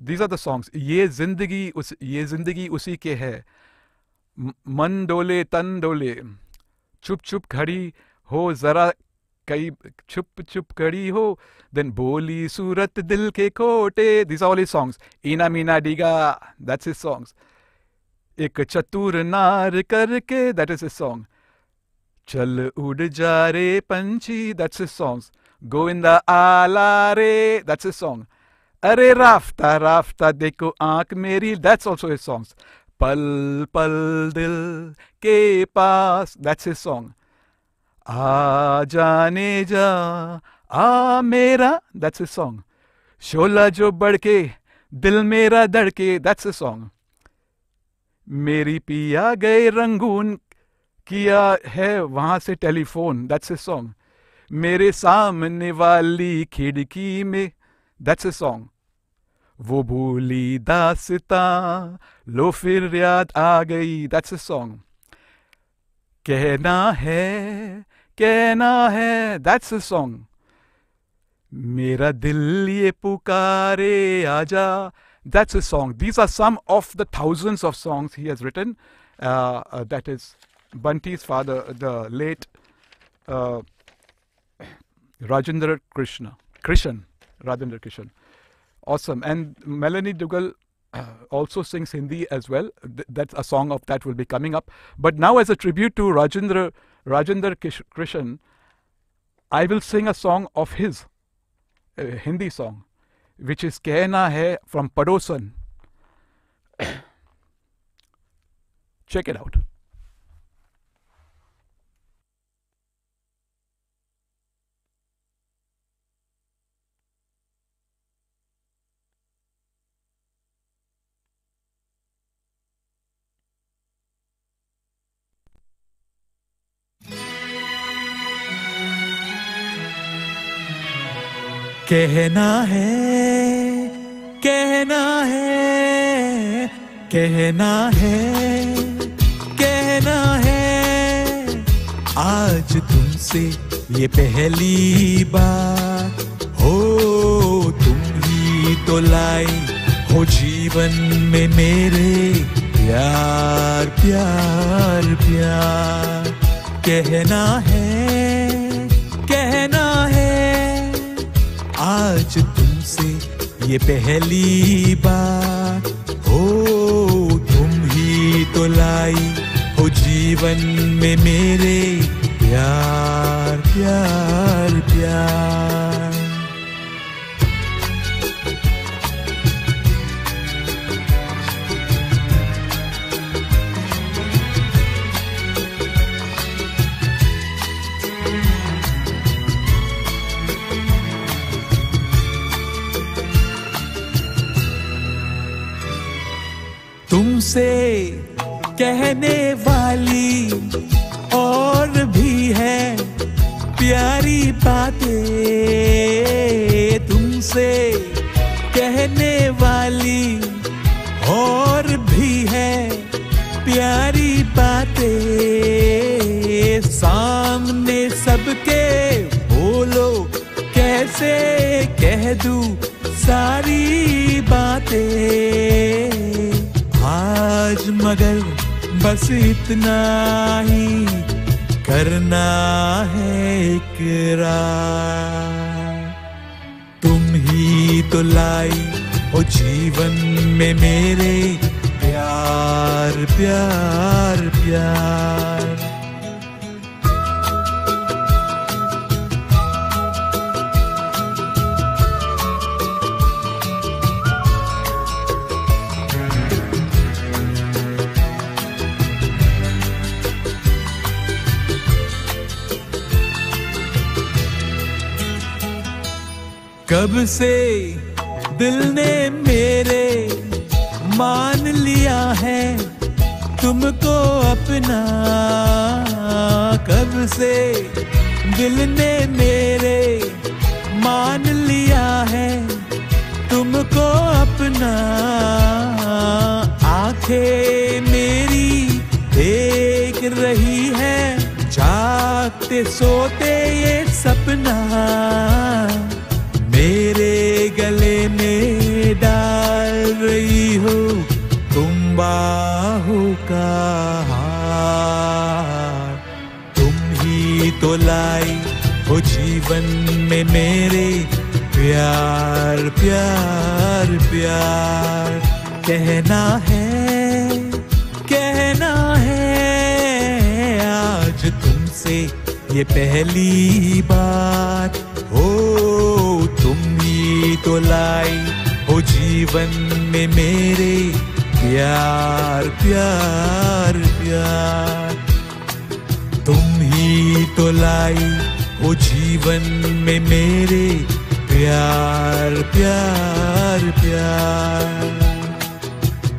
These are the songs. Ye Zindagi, us, ye zindagi Usi Ke Hai, Man Dole Tan Dole, Chup Chup Khadi Ho Zara कई छुप छुप कड़ी हो then बोली सूरत दिल के खोटे this all his songs Eena Meena Deeka that's his songs Ek Chatur Naar करके दैट इज़ इज़ सॉन्ग चल उड़ जा रे पंछी दैट्स इज़ सॉन्ग्स गोविंदा आला रे दैट्स इज़ सॉन्ग अरे राफ्ता राफ्ता, देखो आँख मेरी दैट्स ऑल्सो इज़ सॉन्ग्स पल पल दिल के पास दैट्स इज़ सॉन्ग आ जाने जा, आ मेरा, that's his song. शोला जो बढ़ के दिल मेरा धड़के, that's his song. मेरी पिया गए रंगून, किया है वहाँ से टेलीफोन दैट्स ए सॉन्ग मेरे सामने वाली खिड़की में दैट्स ए सॉन्ग वो भूली दासता, लो फिर याद आ गई दैट्स ए सॉन्ग कहना है कहना है दैट्स अ सॉन्ग मेरा दिल ये पुकारे, आजा। That's a song these are some of the thousands of songs he has written that is Bunty's father the late Rajendra Krishan Krishan Rajendra Krishan awesome and Melanie Dugal also sings Hindi as well that's a song of that will be coming up but now as a tribute to Rajendra rajendra krishan i will sing a song of his a hindi song which is Kehna Hai from Padosan. Check it out. कहना है कहना है कहना है कहना है। आज तुमसे ये पहली बार हो, तुम ही तो लाई हो जीवन में मेरे प्यार प्यार प्यार। कहना है आज तुमसे ये पहली बार हो, तुम ही तो लाई हो जीवन में मेरे प्यार प्यार प्यार। तुमसे कहने वाली और भी है प्यारी बातें। तुमसे कहने वाली और भी है प्यारी बातें। सामने सबके बोलो, कैसे कह दूँ सारी बातें? आज मगर बस इतना ही करना है इकरार तुम ही तो लाई हो जीवन में मेरे प्यार प्यार प्यार। कब से दिल ने मेरे मान लिया है, तुमको अपना कब से दिल ने मेरे मान लिया है, तुमको अपना आँखें मेरी देख रही है, जागते सोते ये सपना। मेरे गले में डाल बाहों का हार। तुम ही तो लाई हो जीवन में मेरे प्यार प्यार प्यार। कहना है कहना है, आज तुमसे ये पहली बात। हो तुम ही तो लाई हो जीवन में मेरे प्यार प्यार प्यार। तुम ही तो लाई हो जीवन में मेरे प्यार प्यार प्यार।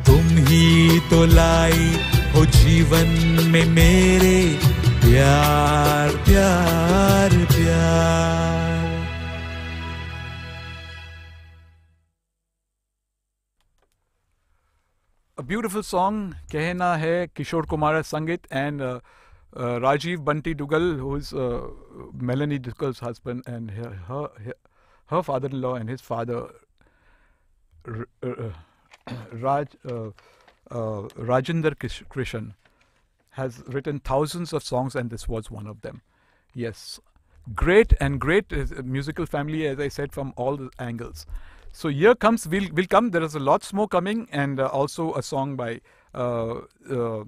तुम ही तो लाई हो जीवन में मेरे प्यार प्यार प्यार। Beautiful song, Kehna Hai, Kishore Kumar has sung it, and uh, uh, Rajiv Bunty Dugal, who is uh, Melanie Dugal's husband, and her, her, her, her father-in-law and his father, R- uh, Raj, uh, uh, Rajinder Krishan, has written thousands of songs, and this was one of them. Yes, great and great uh, musical family, as I said, from all the angles. So here comes we'll will come. There is a lots more coming, and uh, also a song by uh, uh,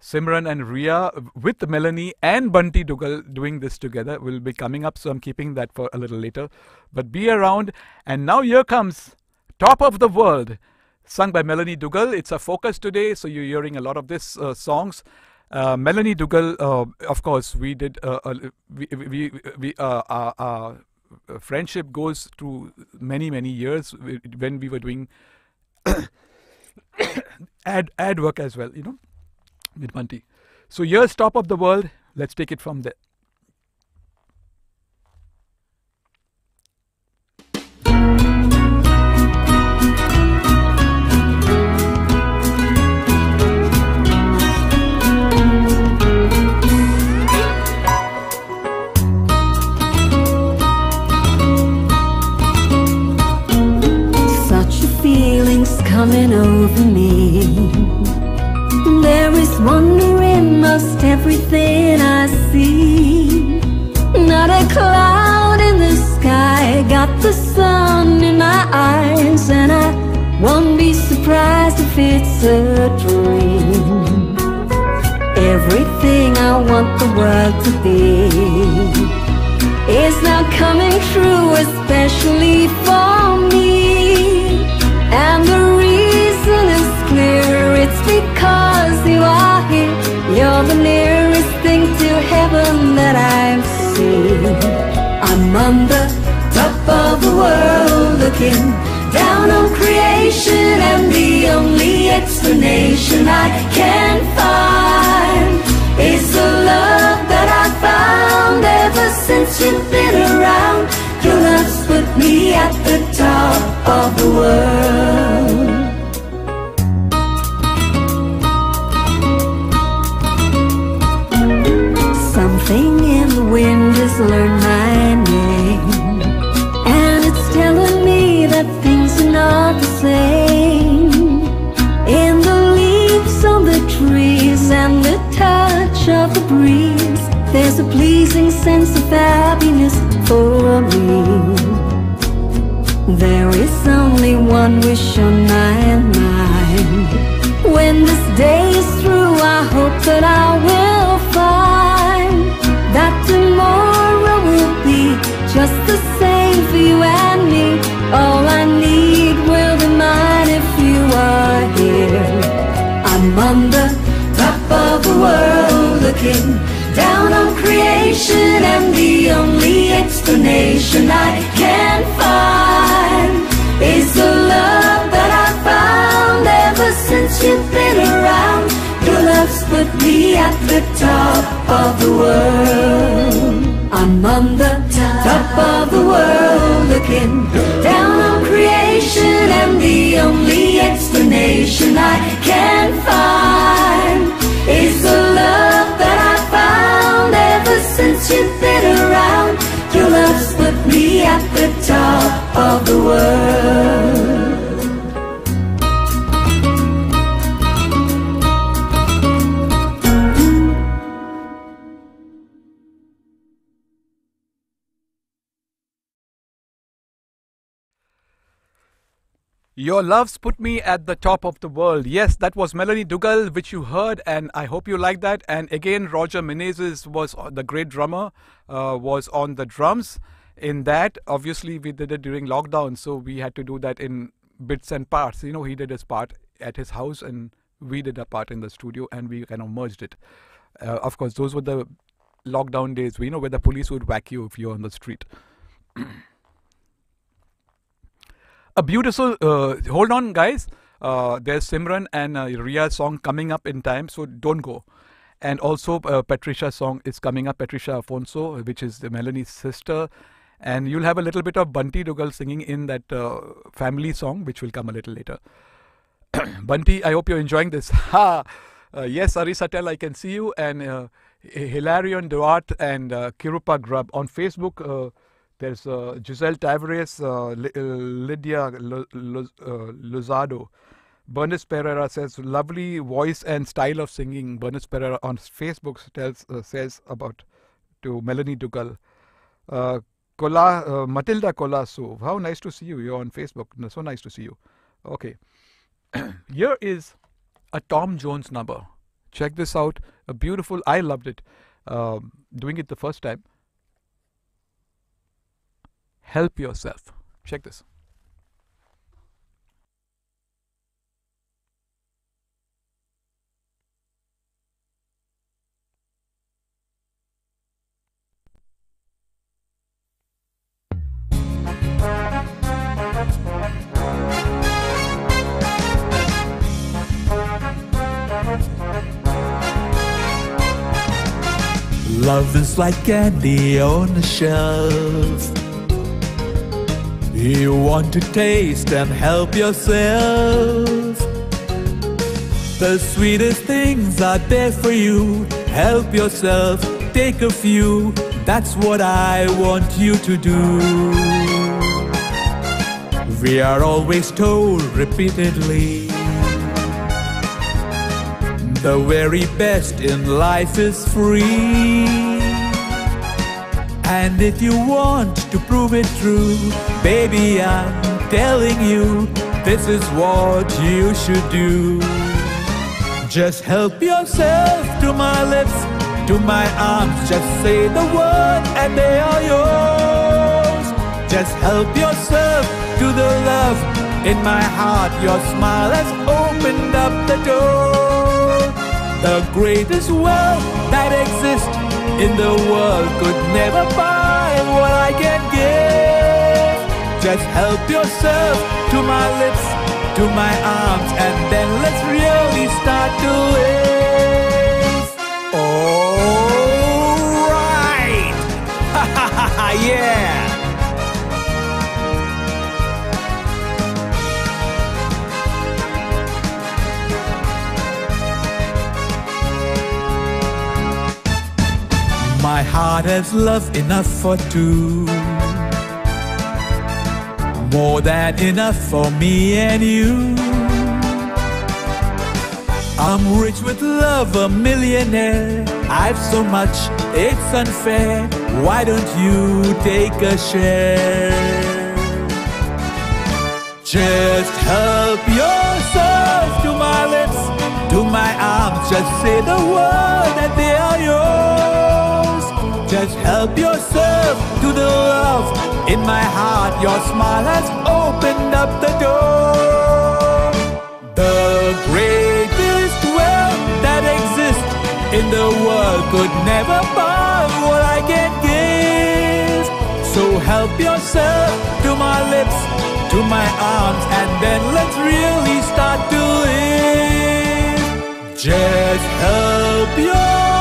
Simran and Ria with Melanie and Bunty Dugal doing this together will be coming up. So I'm keeping that for a little later. But be around. And now here comes Top of the World, sung by Melanie Dugal. It's a focus today, so you're hearing a lot of this uh, songs. Uh, Melanie Dugal, uh, of course, we did. Uh, uh, we we we uh, our Uh, friendship goes through many many years when we were doing ad ad work as well. You know, with Bunty. So here's top of the world. Let's take it from there. Got the sun in my eyes, and I won't be surprised if it's a dream. Everything I want the world to be is now coming true, especially for me. And the reason is clear, it's because you are here. You're the nearest thing to heaven that I've seen. I'm on the of the world looking down on creation, and the only explanation I can find is the love that I found ever since you've been around. Your love's put me at the top of the world. Something in the wind has learned same. In the leaves on the trees and the touch of the breeze, there's a pleasing sense of happiness for me. There is only one wish on my mind. When this day is through, I hope that I will find that tomorrow will be just the same for you and me. All I need on the top of the world looking down on creation, and the only explanation I can find is the love that I found ever since you've been around. Your love's put me at the top of the world. I'm on the top of the world looking the only explanation I can find is the love that I found ever since you've been around. Your love's put me at the top of the world. Your loves put me at the top of the world. Yes, that was Melanie Dugal, which you heard, and I hope you like that. And again, Roger Menezes was uh, the great drummer, uh, was on the drums. In that, obviously, we did it during lockdown, so we had to do that in bits and parts. You know, he did his part at his house, and we did a part in the studio, and we kind of merged it. Uh, of course, those were the lockdown days, you know, where the police would whack you if you're on the street. a beautiful. Uh, hold on, guys. Uh, there's Simran and uh, Ria's song coming up in time, so don't go. And also, uh, Patricia's song is coming up, Patricia Afonso, which is the Melanie's sister. And you'll have a little bit of Bunty Dougal singing in that uh, family song, which will come a little later. Bunty, I hope you're enjoying this. Ha! Uh, yes, Arisatel, I can see you. And uh, Hilarion Duarte and Kirupa Grub on Facebook. Uh, there's uh, Giselle Tavares, uh, uh, Lydia Luzado. Bernice Pereira says, lovely voice and style of singing. Bernice Pereira on Facebook tells, says about to Melanie Dougal. Uh, Kola, uh, Matilda Colasso, how nice to see you. You're on Facebook. So nice to see you. Okay. Here is a Tom Jones number. Check this out. A beautiful, I loved it. Um, doing it the first time. Help yourself. Check this. Love is like candy on a shelf. You want to taste and help yourself. The sweetest things are there for you. Help yourself, take a few. That's what I want you to do. We are always told repeatedly the very best in life is free. And if you want to prove it true, baby, I'm telling you, this is what you should do. Just help yourself to my lips, to my arms, just say the word and they are yours. Just help yourself to the love in my heart, your smile has opened up the door. The greatest wealth that exists in the world could never buy what I can give. Just help yourself to my lips, to my arms, and then let's really start to live. Alright! Yeah! My heart has love enough for two. More than enough for me and you. I'm rich with love, a millionaire. I've so much, it's unfair. Why don't you take a share? Just help yourself to my lips, to my arms. Just say the word and they are yours. Just help yourself to the love in my heart. Your smile has opened up the door. The greatest wealth that exists in the world could never buy what I can give. So help yourself to my lips, to my arms, and then let's really start to live. Just help yourself.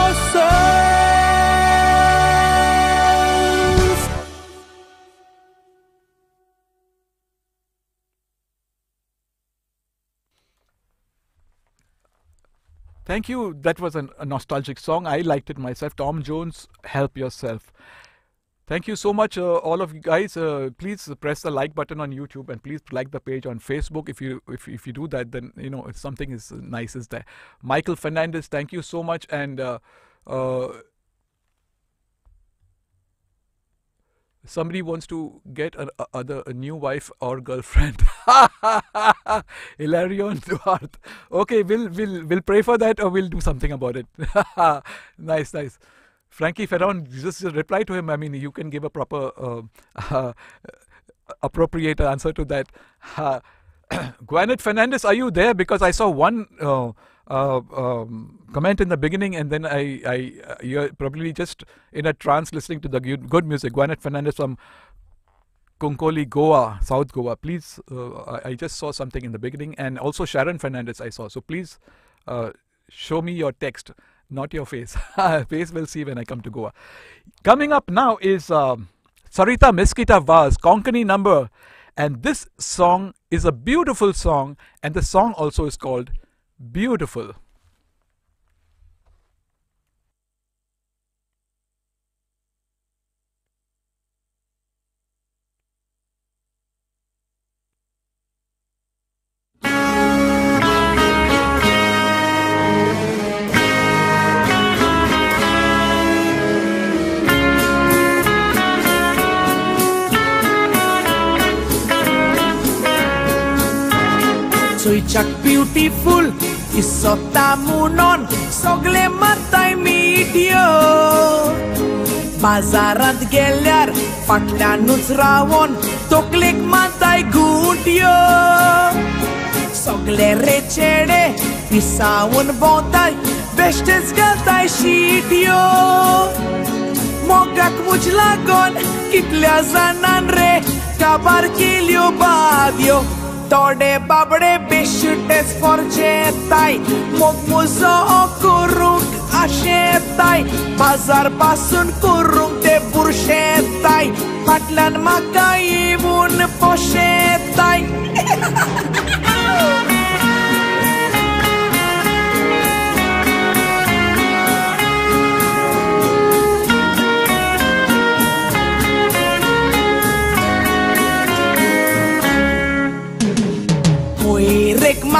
Thank you. That was an, a nostalgic song. I liked it myself. Tom Jones, Help Yourself. Thank you so much, uh, all of you guys. Uh, please press the like button on YouTube and please like the page on Facebook. If you if, if you do that, then you know something is nice is there. Michael Fernandez, thank you so much, and uh, somebody wants to get a, a, other a new wife or girlfriend. Hilarion Duarte. Okay, we'll we'll we'll pray for that or we'll do something about it. nice, nice. Frankie Ferrao, just reply to him. I mean, you can give a proper, uh, uh, appropriate answer to that. Gwyneth Fernandez, are you there? Because I saw one uh, uh, um, comment in the beginning, and then I, I, uh, you're probably just in a trance listening to the good, good music. Gwyneth Fernandez from Cuncolim, Goa, South Goa. Please, I, I, just saw something in the beginning, and also Sharon Fernandez I saw. So please show me your text not your face. face will see when I come to Goa. Coming up now is um, Sarita Mesquita Vaz, Konkani number. And this song is a beautiful song, and the song also is called Beautiful. Beautiful Izotamunon, sogle matai mi idiot. Bazarat gelear, fakta nuț raon Toclic matai gudio Sogle recere, pisau un botai Veșteț gătai și idio Mogac muci lagon, kitlează nanre Cabar kiliu badio Tode babre Deșirtez forgetai Moc muzo o curung așetai Bazar basun curung de burșetai Patlan macai un poșetai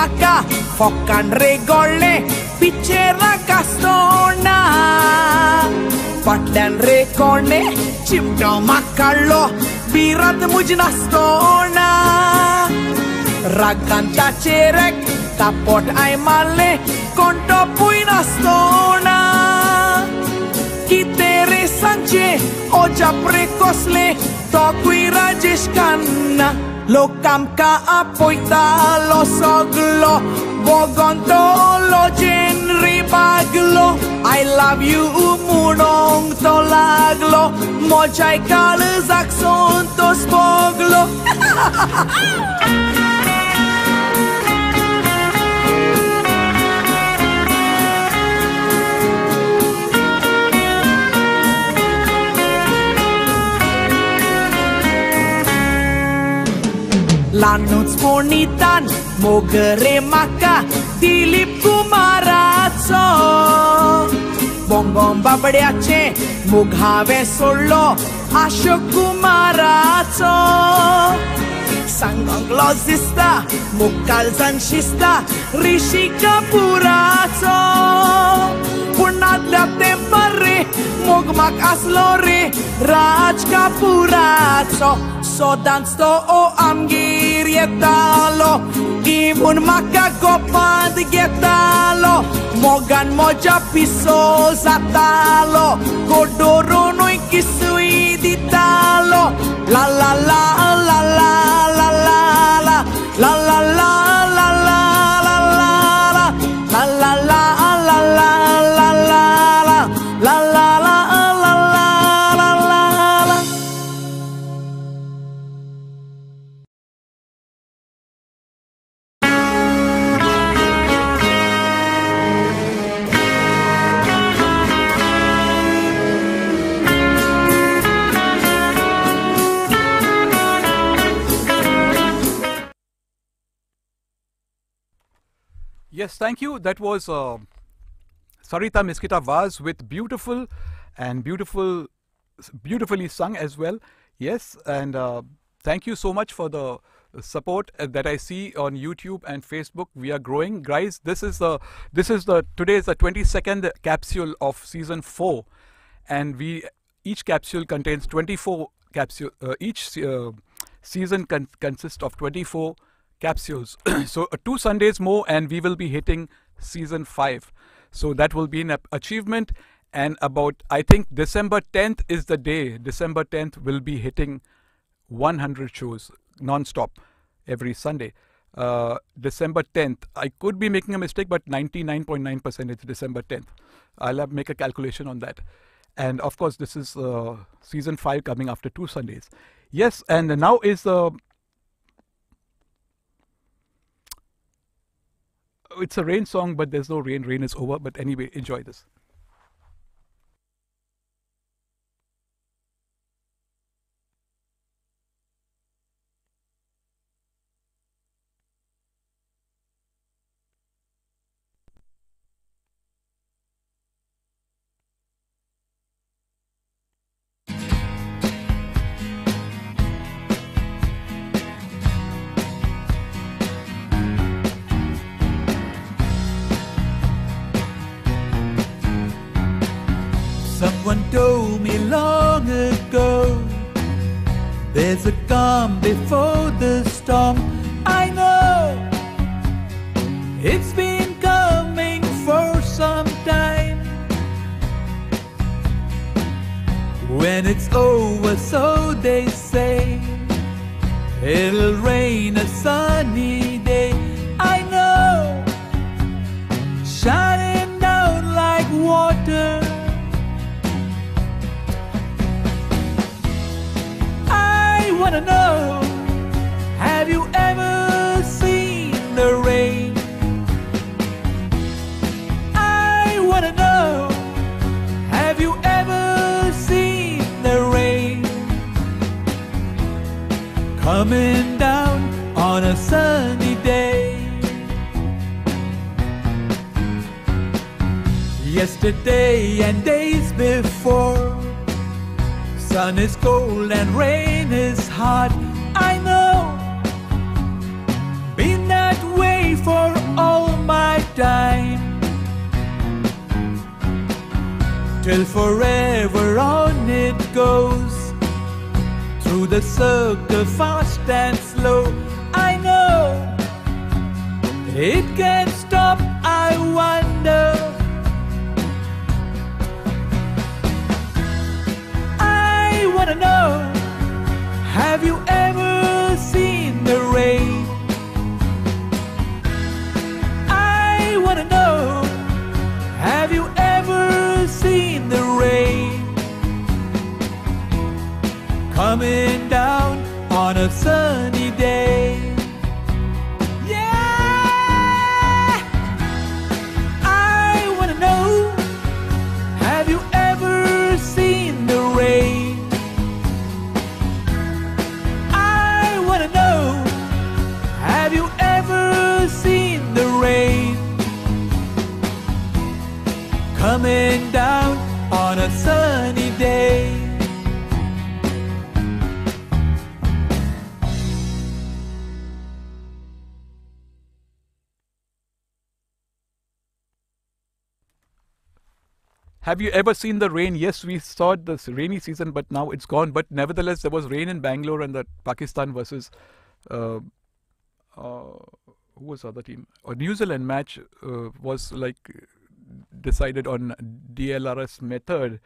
spacca, foccan regolle, piccera castona. Patlan reconne, cimdo macallo, birat mujnastona. Raganta cerec, tapot ai male, conto puinastona. Chi tere sanche, oggi apre cosle, tocui rajesh canna. Lo kamka apoita lo soglo Bogonto lo genri baglo I love you munong to laglo Mojai kalzak son to Lanuț Monitan, Mogăre Maca, Dilip Kumaraco Bongom बाबड्याचे मुघावे सोडलो अशोक कुमाराचो सांगलो दिसता मुखालसान शिस्ता ऋषी कपुराचो पूण नादल्या ते बरे मोग म्हाक आसलो रे राज कपुराचो sodans to o amgir yetalo Ibun maka gopad getalo Mogan moja piso zatalo Kodoro no ikisui ditalo la la la la la la Yes, thank you. That was uh, Sarita Mesquita Vaz with beautiful and beautiful, beautifully sung as well. Yes, and uh, thank you so much for the support uh, that I see on YouTube and Facebook. We are growing, guys. This is the this is the today is the 22nd capsule of season four, and we each capsule contains 24 capsule. Uh, each uh, season con- consists of 24 capsules. so uh, two Sundays more, and we will be hitting season five. So that will be an achievement. And about I think December 10th is the day. December 10th will be hitting 100 shows non-stop every Sunday. Uh, December 10th. I could be making a mistake, but 99.9% it's December 10th. I'll have make a calculation on that. And of course, this is uh, season five coming after two Sundays. Yes, and now is uh, it's a rain song, but there's no rain. Rain is over. But anyway, enjoy this. Have you ever seen the rain? Yes, we saw this rainy season, but now it's gone. But nevertheless, there was rain in Bangalore and the Pakistan versus uh, uh, who was the other team? Or New Zealand match uh, was like decided on DLRS method.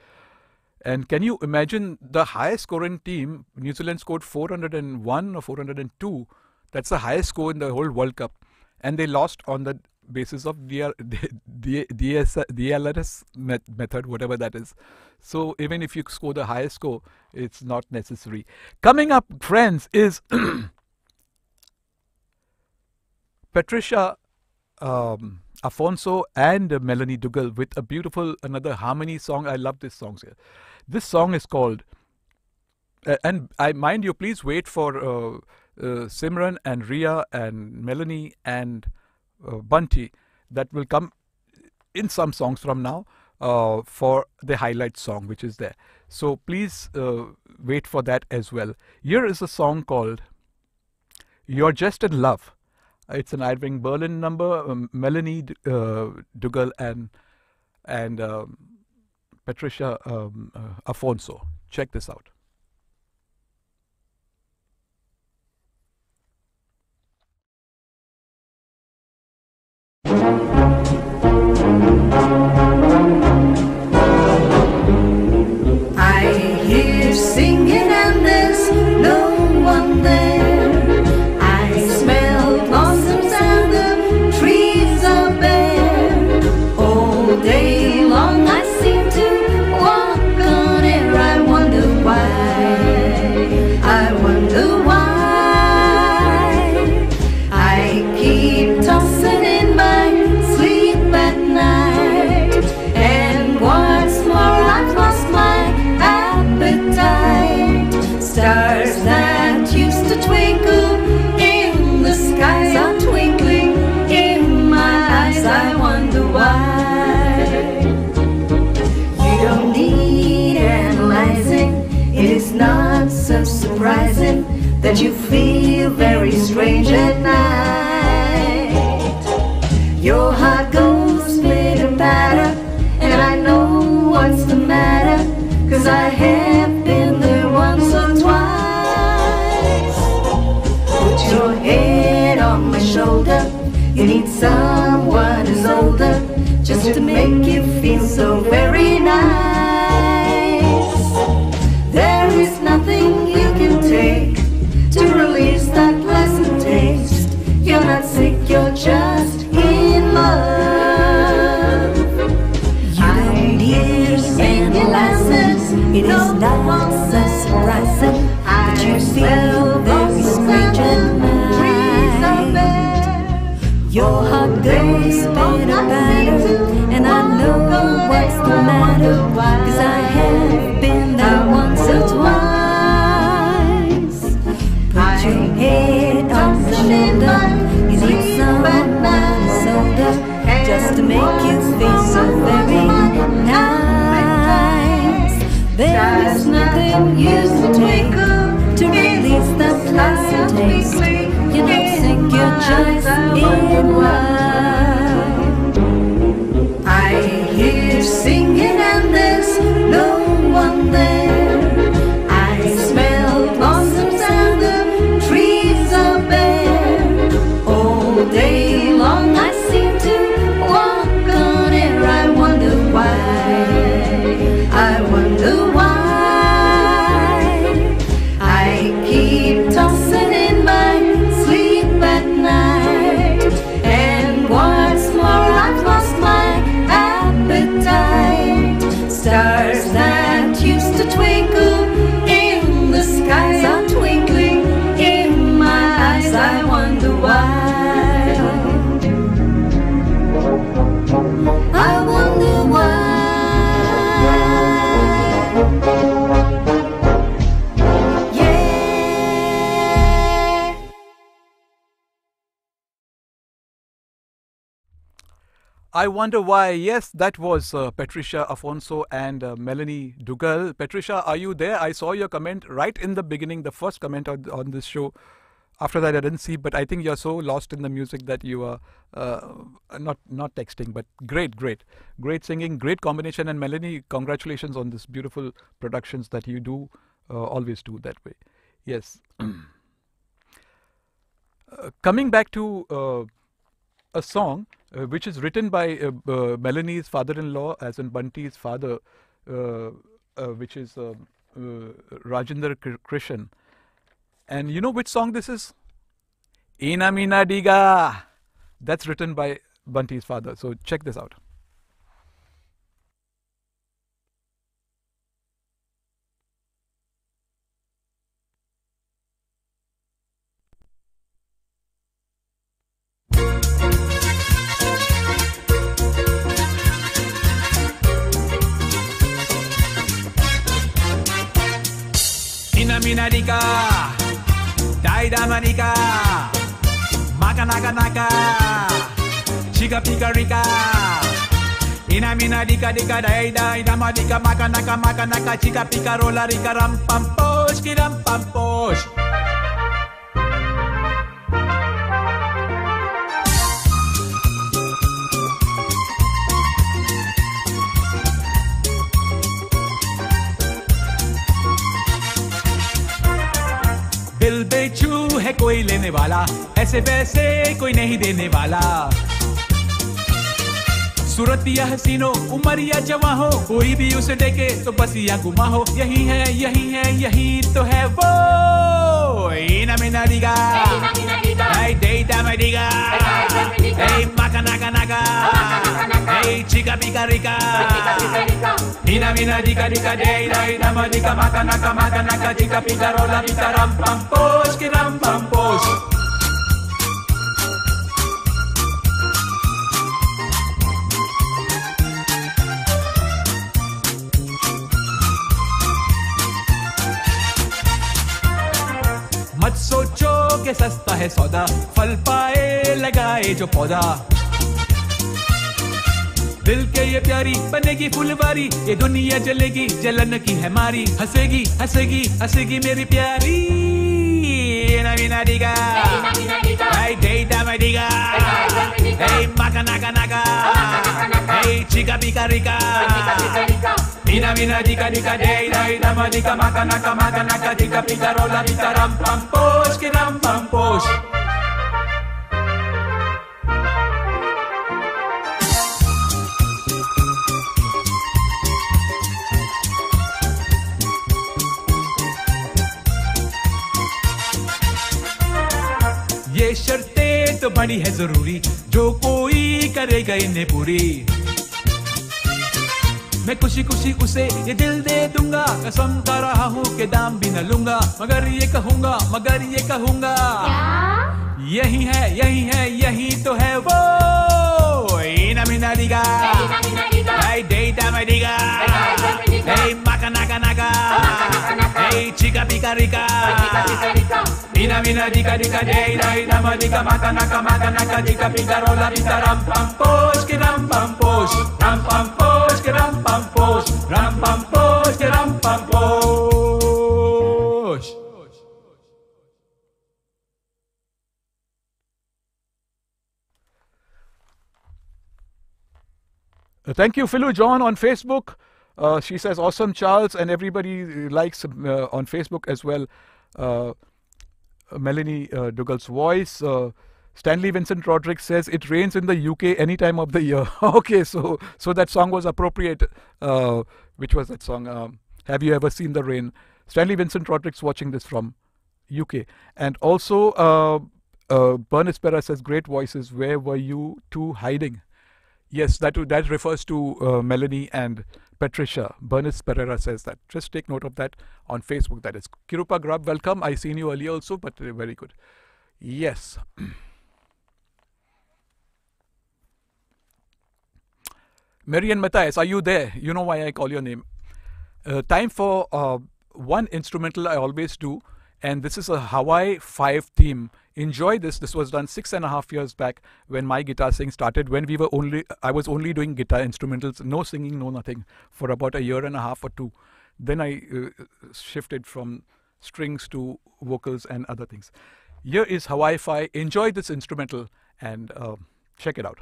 And can you imagine the highest scoring team? New Zealand scored 401 or 402. That's the highest score in the whole World Cup, and they lost on the basis of D, DS, DLRS method, whatever that is. So even if you score the highest score, it's not necessary. Coming up, friends, is Patricia um, Afonso and Melanie Dougal with a beautiful another harmony song. I love this song. This song is called, uh, and I mind you, please wait for uh, uh, Simran and Ria and Melanie and Bunty that will come in some songs from now uh, for the highlight song which is there. So please uh, wait for that as well. Here is a song called "You're Just in Love." It's an Irving Berlin number. Um, Melanie uh, Dougal and and um, Patricia um, uh, Afonso. Check this out. You feel very strange at night. Your heart goes pitter patter, and I know what's the matter, cause I have been there once or twice. Put your head on my shoulder, you need someone who's older, just to make you feel so very nice. You're just in love. You don't need any license. It is not so surprising that you feel very strange at. Your heart goes better, better, and I know what's the matter, cause I have been there once or twice. Put your head just to make you feel so very nice. There is nothing you can take to release that pleasant taste. You don't think you're just in love. I wonder why. Yes, that was uh, Patricia Afonso and uh, Melanie Dugal. Patricia, are you there? I saw your comment right in the beginning, the first comment on, on this show. After that, I didn't see, but I think you're so lost in the music that you are uh, not not texting. But great, great, great singing, great combination. And Melanie, congratulations on this beautiful productions that you do. Uh, always do that way. Yes. Uh, coming back to uh, a song uh, which is written by uh, uh, Melanie's father-in-law, as in Bunty's father, uh, uh, which is uh, uh, Rajendra Kr- Krishan. And you know which song this is? Ina Mina Diga. That's written by Bunty's father. So check this out. Ina mina dika, daida manika, maka naka naka, chica pika rika. Ina mina dika dika daida, ina madika maka naka maka naka, chica pika rola rika ram pam posh, ki दिल बेचू है कोई लेने वाला। ऐसे पैसे कोई नहीं देने वाला। खूबसूरत यह सीनो उम्र या जवा हो कोई भी उसे देखे तो बस या गुमा हो यही है यही है यही तो है वो। इना मिना दिगा ऐ देता मदिगा ऐ मका नागा नागा ऐ चिका बिका रिका। इना मिना दिगा दिगा दे दे ना मदिगा मका नागा मका नागा चिका पिका रोला पिका रम पम पोस के रम पम पोस मत सोचो कि सस्ता है सौदा। फल पाए लगाए जो पौधा। दिल के ये प्यारी बनेगी फुलवारी ये दुनिया जलेगी जलन की है मारी। हंसेगी हंसेगी हंसेगी मेरी प्यारी। ना बिना दिगा Hey, deita dai chica pica rica Mina mina dica dica day, day dama dica maca naca maca naca dica pica rola dica ram pam posh que ram pam posh ये शर्तें तो बड़ी है ज़रूरी जो कोई करेगा इन्हें पूरी मैं खुशी खुशी उसे ये दिल दे दूँगा कसम कर रहा हूँ कि दाम भी न लूँगा मगर ये कहूँगा मगर ये कहूँगा यही है यही है यही तो है वो ina mina diga hey deita me diga hey maka naga naga hey chica pica rica ina mina diga diga dey dey dama diga maka naka maka naka diga pica rola diga ram pam posh ki ram pam posh ram pam posh Uh, thank you, Philu John on Facebook. Uh, she says, awesome, Charles, and everybody uh, likes uh, on Facebook as well. Uh, uh, Melanie uh, Dougal's voice. Stanley Vincent Roderick says it rains in the UK any time of the year. okay, so so that song was appropriate. Uh, which was that song? Um, Have you ever seen the rain? Stanley Vincent Roderick's watching this from UK, and also uh, uh, Bernice Pereira says great voices. Where were you two hiding? Yes, that that refers to uh, Melanie and Patricia. Bernice Pereira says that. Just take note of that on Facebook. That is Kirupa Grub. Welcome. I seen you earlier also, but very good. Yes. Marian Matthias, are you there? You know why I call your name. Uh, time for uh, one instrumental I always do, and this is a Hawaii 5 theme. Enjoy this. This was done six and a half years back when my guitar sing started. When we were only, I was only doing guitar instrumentals, no singing, no nothing, for about a year and a half or two. Then I uh, shifted from strings to vocals and other things. Here is Hawaii 5. Enjoy this instrumental and uh, check it out.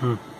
Thank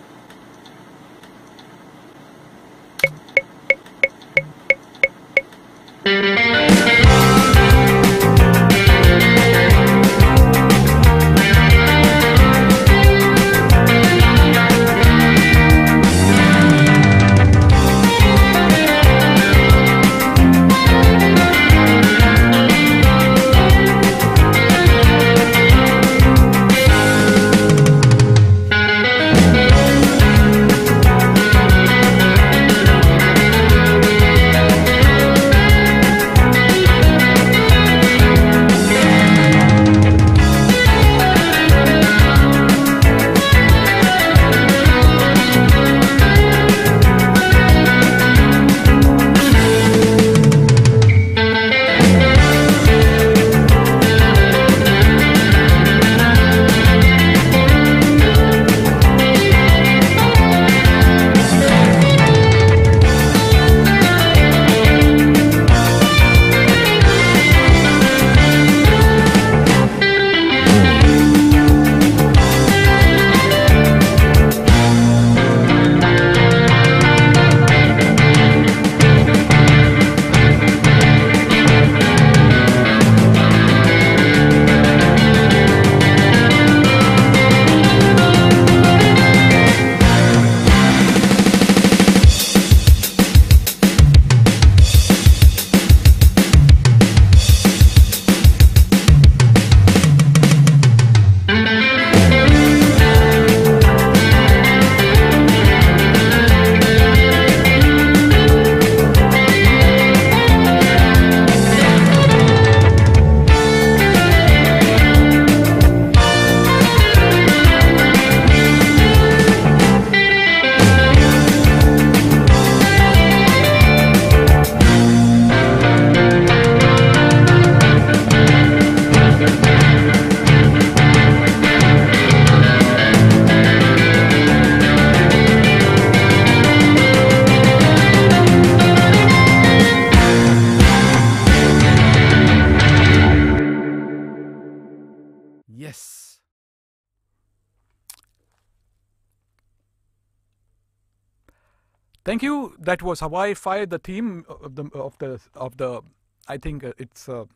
Thank you. That was Hawaii Five, the theme of the of the of the. I think uh, it's a,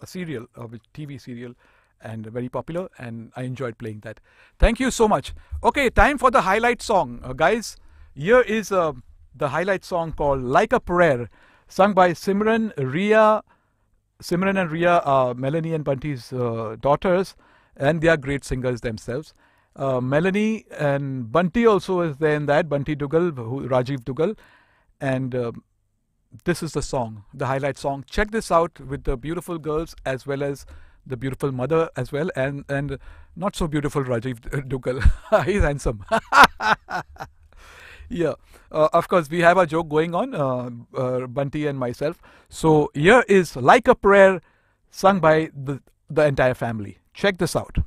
a serial, uh, a TV serial, and very popular. And I enjoyed playing that. Thank you so much. Okay, time for the highlight song, uh, guys. Here is uh, the highlight song called "Like a Prayer," sung by Simran, Ria, Simran and Ria, are Melanie and Bunty's uh, daughters, and they are great singers themselves uh, Melanie and Bunty also is there in that. Bunty Dugal, who, Rajiv Dugal, and uh, this is the song, the highlight song. Check this out with the beautiful girls as well as the beautiful mother as well, and and not so beautiful Rajiv Dugal. He's handsome. yeah, uh, of course we have a joke going on, uh, uh, Bunty and myself. So here is "Like a Prayer," sung by the the entire family. Check this out.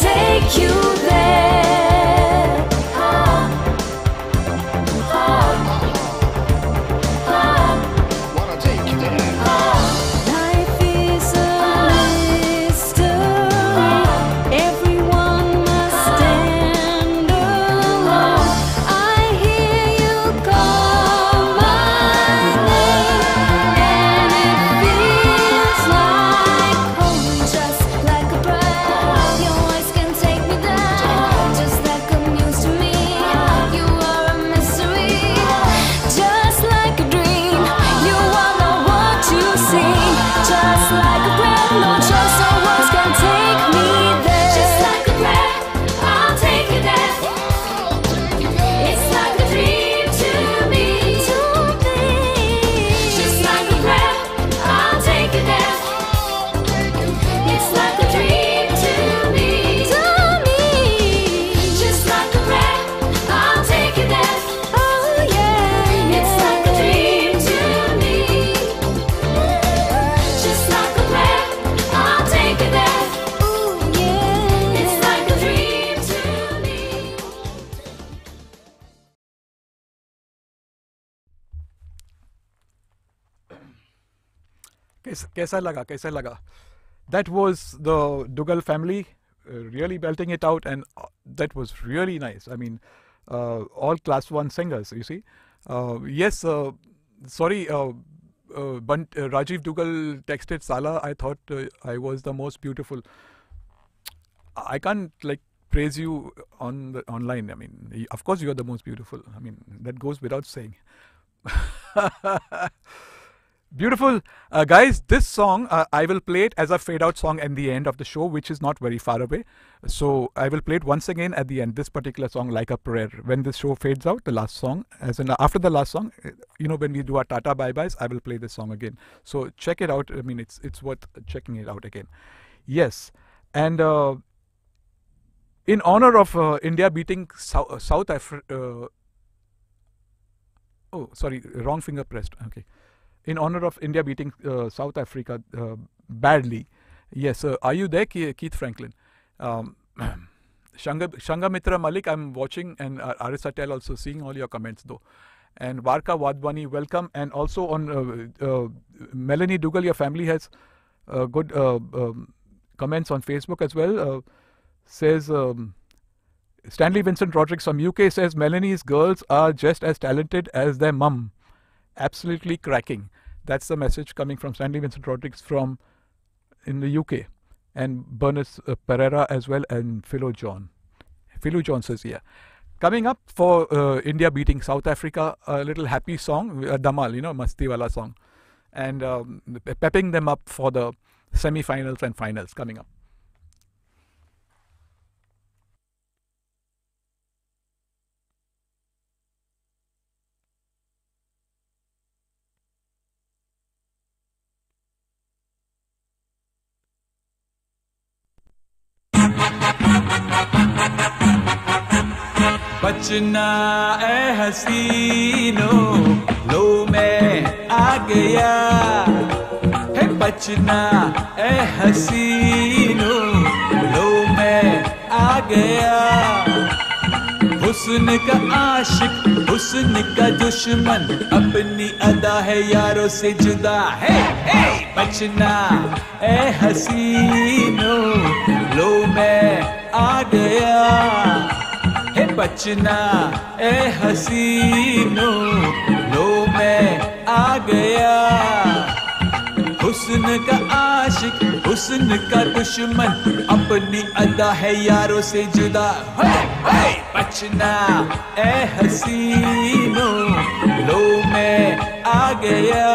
take you there. कैस- कैसा लगा कैसा लगा that was the Dugal family uh, really belting it out, and uh, that was really nice. I mean, uh, all class one singers, you see. Uh, yes, uh, sorry, uh, uh, Bunt, uh, Rajiv Dugal texted Sala. I thought uh, I was the most beautiful. I can't like praise you on the online. I mean, y- of course you are the most beautiful. I mean, that goes without saying. Beautiful. Uh, guys, this song, uh, I will play it as a fade out song at the end of the show, which is not very far away. So I will play it once again at the end, this particular song, Like a Prayer. When this show fades out, the last song, as in after the last song, uh, you know, when we do our Tata bye byes, I will play this song again. So check it out. I mean, it's, it's worth checking it out again. Yes. And uh, in honor of uh, India beating uh, South Africa, uh, oh, sorry, wrong finger pressed. Okay in honor of India beating uh, South Africa uh, badly. Yes, are you there, Ke- Keith Franklin? Um, Shanga, Shanga Mitra Malik, I'm watching, and uh, Arisa Tel also seeing all your comments though. And Varka Wadwani, welcome. And also on uh, uh, Melanie Dougal, your family has uh, good uh, um, comments on Facebook as well. Says um, Stanley Vincent Rodrigues from UK says Melanie's girls are just as talented as their mum absolutely cracking. That's the message coming from Stanley Vincent Rodrigues from in the UK, and Bernice uh, Pereira as well, and Philo John. Philo John says, yeah. Coming up for uh, India beating South Africa, a little happy song, uh, Damal, you know, Masti Wala song, and um, pepping them up for the semi-finals and finals coming up. बचना ए हसीनो लो मैं आ गया। है बचना ए हसीनो लो मैं आ गया। हुस्न का आशिक, हुस्न का दुश्मन, अपनी अदा है यारों से जुदा है। हे बचना ए हसीनो लो मैं आ गया। बचना ए हसीनो लो मैं आ गया। हुस्न का आशिक हुस्न का दुश्मन अपनी अदा है यारों से जुदा। है, है, बचना ए हसीनो लो मैं आ गया।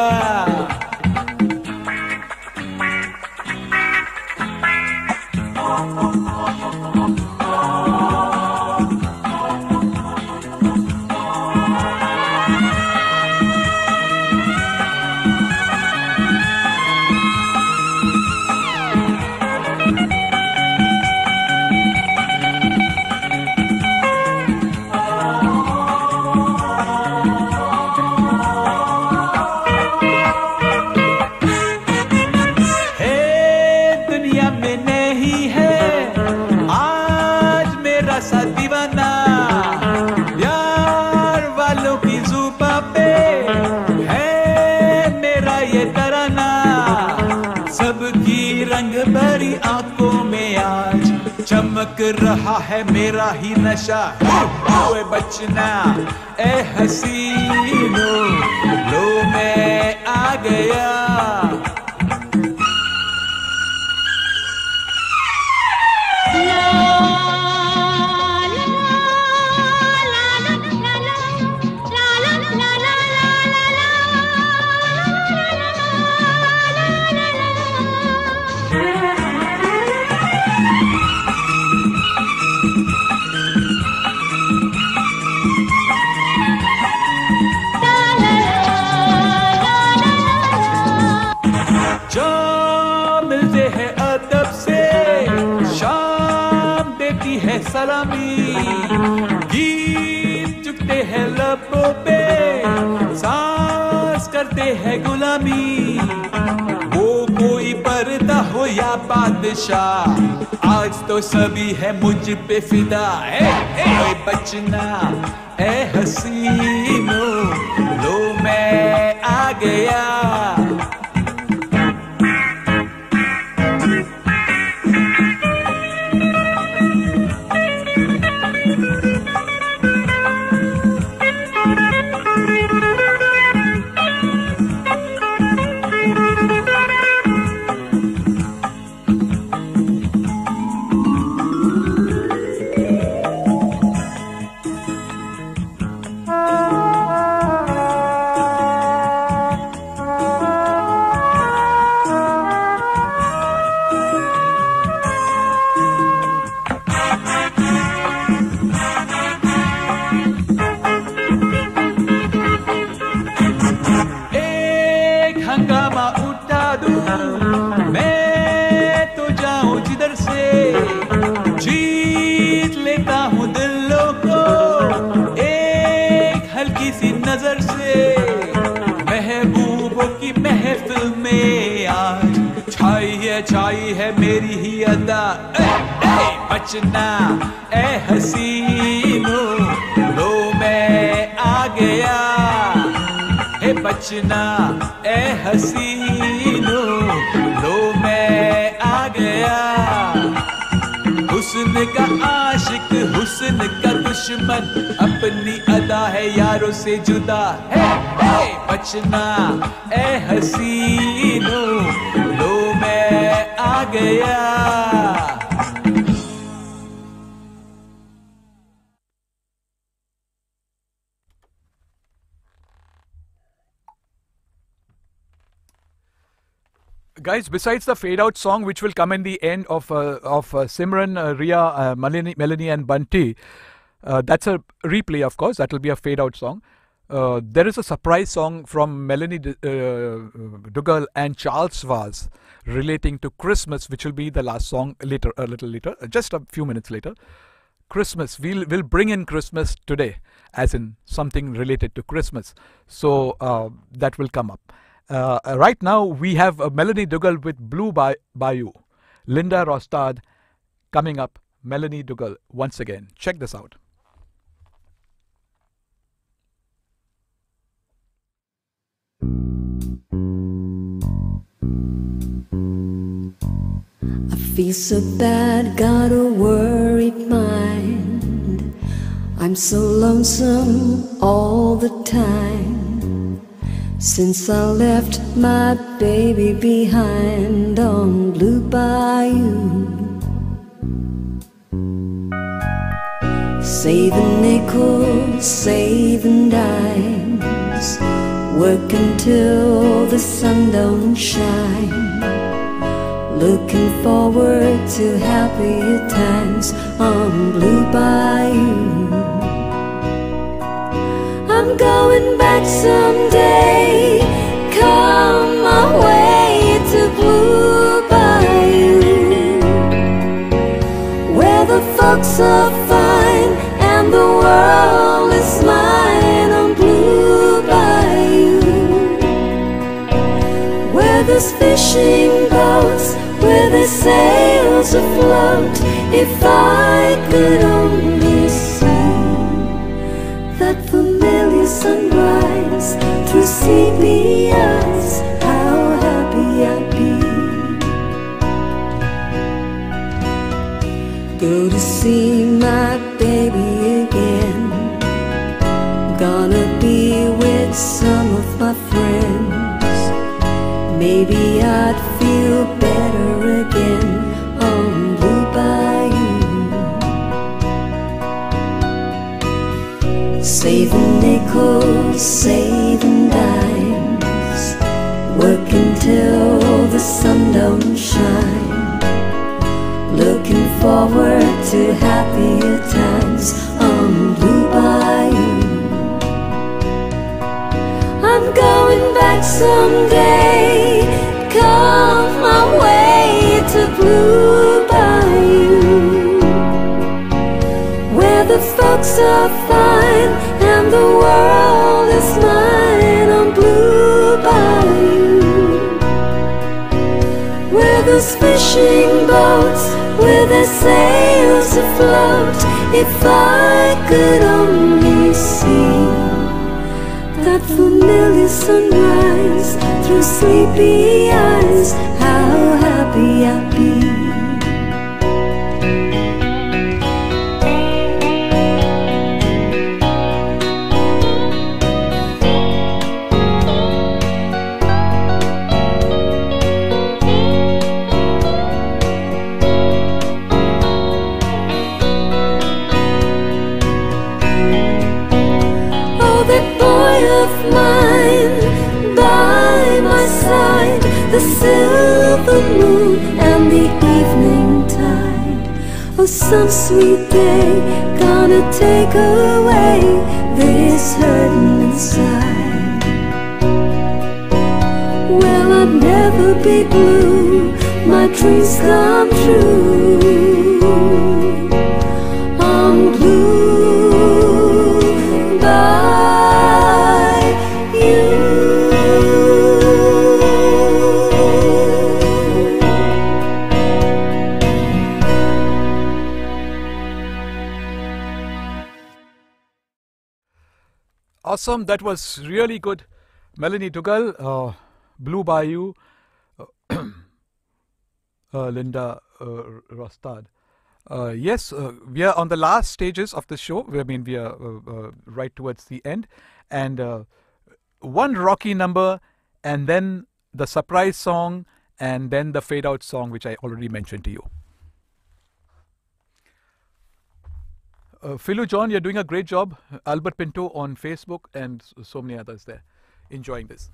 रहा है मेरा ही नशा। ओए बचना ए हसीनो लो मैं आ गया। हैं गुलामी। वो कोई पर्दा हो या बादशाह, आज तो सभी है मुझ पे फिदा। है बचना, ए, हसीनो। बचना ए हसीनो लो मैं आ गया Guys, besides the fade out song, which will come in the end of uh, of uh, Simran, uh, Ria, uh, Melanie, Melanie, and Bunty, uh, that's a replay, of course. That will be a fade out song. Uh, there is a surprise song from Melanie D- uh, and Charles Vaz relating to Christmas, which will be the last song later, a little later, uh, just a few minutes later. Christmas. We'll we'll bring in Christmas today, as in something related to Christmas. So uh, that will come up. Uh, right now we have Melanie Dougal with Blue Bay- Bayou, Linda Ronstadt coming up. Melanie Dougal once again. Check this out. I feel so bad, got a worried mind. I'm so lonesome all the time. Since I left my baby behind on Blue Bayou. Saving nickels, saving dimes. Work until the sun don't shine. Looking forward to happier times on Blue Bayou. I'm going back someday. Come my way to Blue Bayou, where the folks are fine and the world fishing boats, where there's sails afloat. If I could only see that familiar sunrise through sleepy eyes, how happy I'd be. Go to see my baby again. Gonna be with some of my friends. I'd feel better again on Blue Bayou. Saving nickels, saving dimes. Work until the sun don't shine. Looking forward to happier times on Blue Bayou. I'm going back someday. My way to Blue Bayou, where the folks are fine and the world is mine on Blue Bayou, where there's fishing boats with their sails afloat. If I could only see that familiar sunrise through sleepy eyes, how happy I'd be. Some sweet day gonna take away this hurting inside. Well, I'd never be blue, my dreams come true. Awesome. That was really good. Melanie Dugal, uh, Blue Bayou, uh, uh, Linda uh, Ronstadt. Uh, yes, we are on the last stages of the show. I mean, we are right towards the end. And one rocky number, and then the surprise song, and then the fade out song, which I already mentioned to you. Uh, Philu John, you're doing a great job. Albert Pinto on Facebook, and so many others there enjoying this.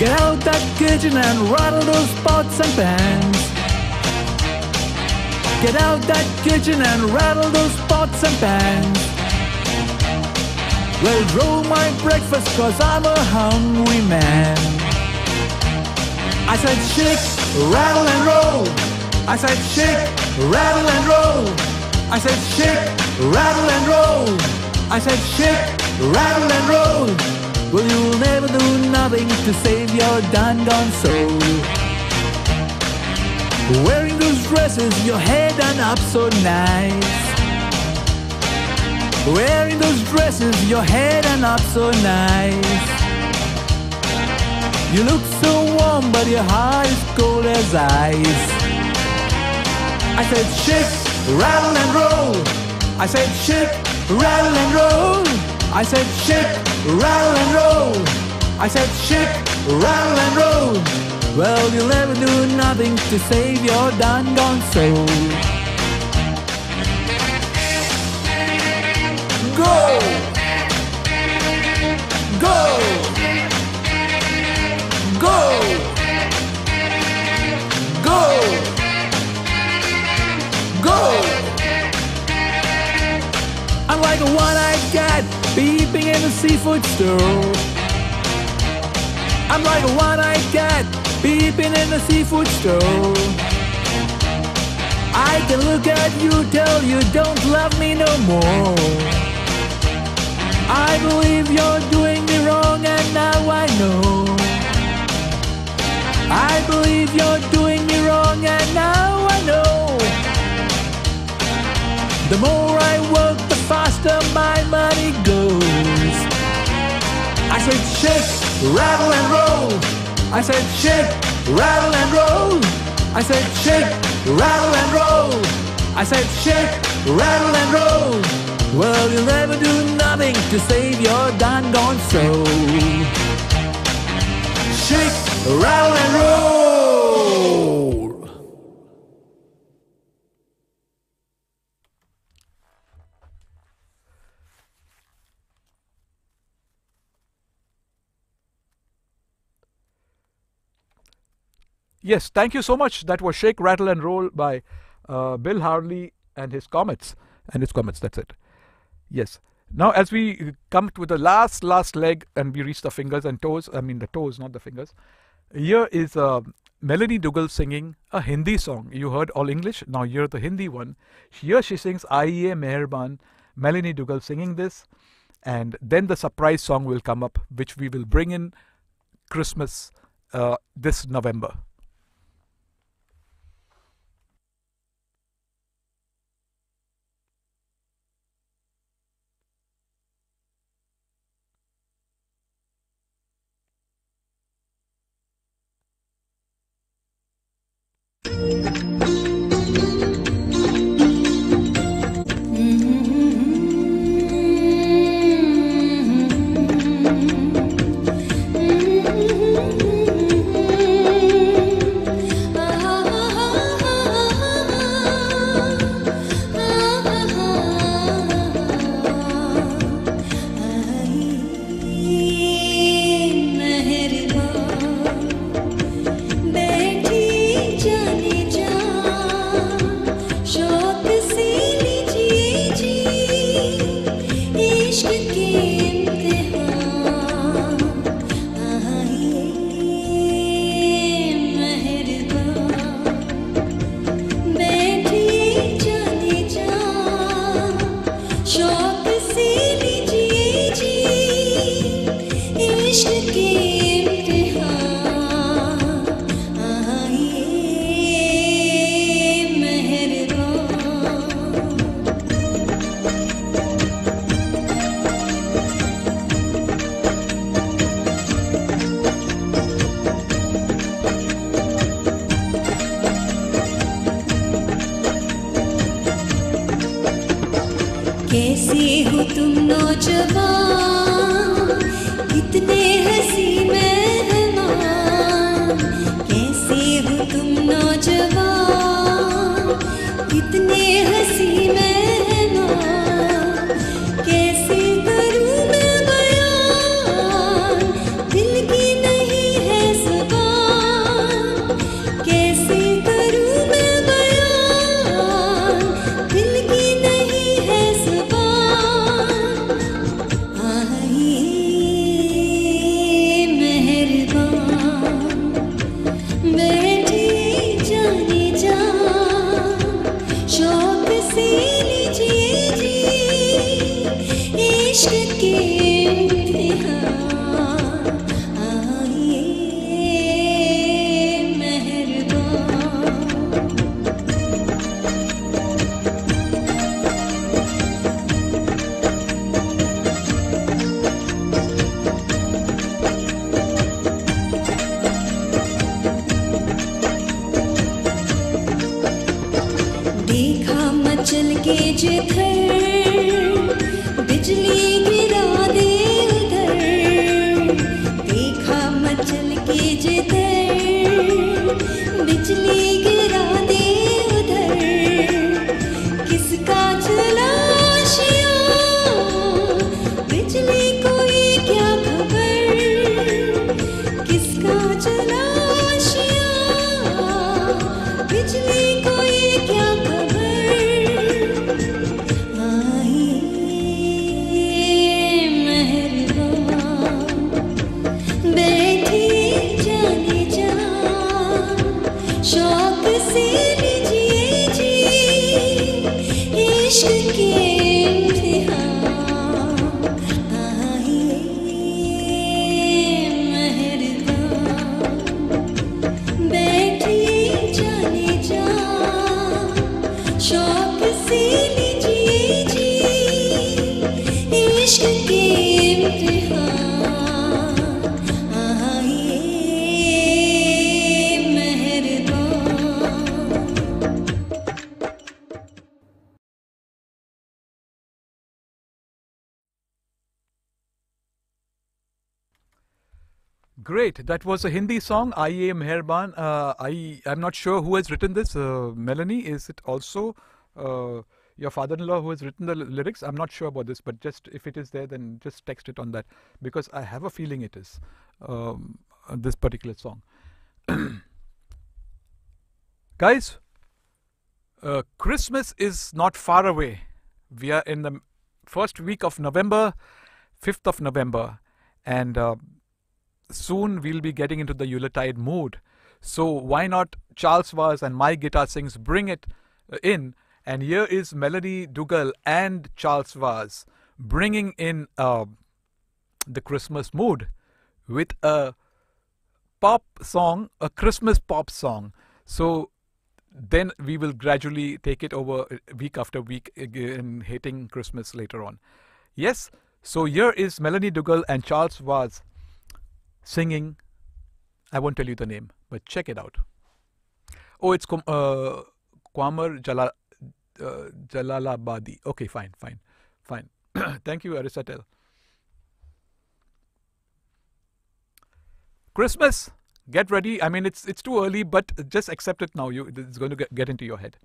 Get out that kitchen and rattle those pots and pans. Get out that kitchen and rattle those pots and pans. Well, roll my breakfast cause I'm a hungry man. I said shake, rattle and roll. I said shake, rattle and roll. I said shake, rattle and roll. I said shake, rattle and roll. Well, you'll never do nothing to save your done gone soul. Wearing those dresses, your hair done up so nice. Wearing those dresses, your hair done up so nice. You look so warm, but your heart is cold as ice. I said shake, rattle and roll. I said shake, rattle and roll. I said shake, rattle and roll. I said shake, rattle and roll. Well, you'll never do nothing to save your done gone soul. Go! Go! Go! Go! Go! I'm like a one-eyed cat peeping in a seafood store. I'm like a one-eyed cat peeping in the seafood store. I can look at you tell you don't love me no more. I believe you're doing me wrong and now I know. I believe you're doing me wrong and now I know. The more I work, the faster my money goes. I said shake, rattle and roll. I said shake, rattle and roll. I said shake, rattle and roll. I said shake, rattle and roll. Well, you'll never do nothing to save your done gone soul. Shake, rattle and roll. Yes, thank you so much. That was Shake, Rattle, and Roll by uh, Bill Haley and his Comets. And his Comets, that's it. Yes. Now, as we come to the last, last leg and we reach the fingers and toes, I mean the toes, not the fingers, here is uh, Melanie Dougal singing a Hindi song. You heard all English, now hear the Hindi one. Here she sings Aiye Meherban, Melanie Dougal singing this, and then the surprise song will come up, which we will bring in Christmas uh, this November. Great. That was a Hindi song, Aiye Meherban. Uh, I I'm not sure who has written this. Uh, Melanie, is it also uh, your father-in-law who has written the lyrics? I'm not sure about this, but just if it is there, then just text it on that because I have a feeling it is um, this particular song. Guys, uh, Christmas is not far away. We are in the first week of November, 5th of November, and uh, soon we'll be getting into the Yuletide mood. So why not Charles Vaz and My Guitar Sings bring it uh, in? And here is Melody Dougal and Charles Vaz bringing in uh, the Christmas mood with a pop song, a Christmas pop song. So then we will gradually take it over uh, week after week again, hitting Christmas later on. Yes, so here is Melanie Dougal and Charles Vaz singing. I won't tell you the name, but check it out. Oh, it's Kum- uh, Qamar Jala, uh, Jalalabadi. Okay, fine, fine, fine. Thank you, Aristotle. Christmas, get ready. I mean, it's it's too early, but just accept it now. You, it's going to get, get into your head.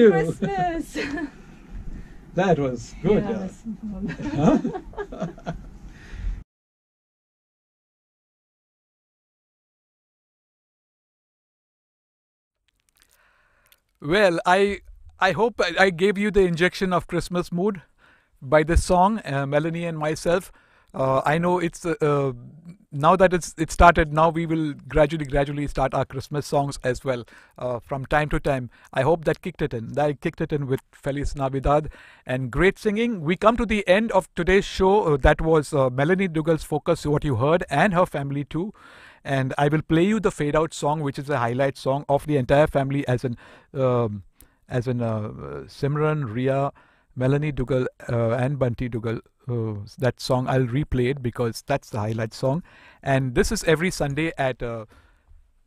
You. Christmas. That was good. yeah. Yes. Well, I I hope I, I gave you the injection of Christmas mood by this song, uh, Melanie and myself. Uh, I know it's uh, uh, now that it's it started. Now we will gradually, gradually start our Christmas songs as well uh, from time to time. I hope that kicked it in. That kicked it in with Feliz Navidad and great singing. We come to the end of today's show. Uh, that was Melanie Dougal's focus, what you heard, and her family too. And I will play you the fade out song, which is a highlight song of the entire family, as an um, as in uh, Simran, Ria, Melanie Dougal, uh, and Bunty Dougal. Uh, that song I'll replay it because that's the highlight song. And this is every Sunday at uh,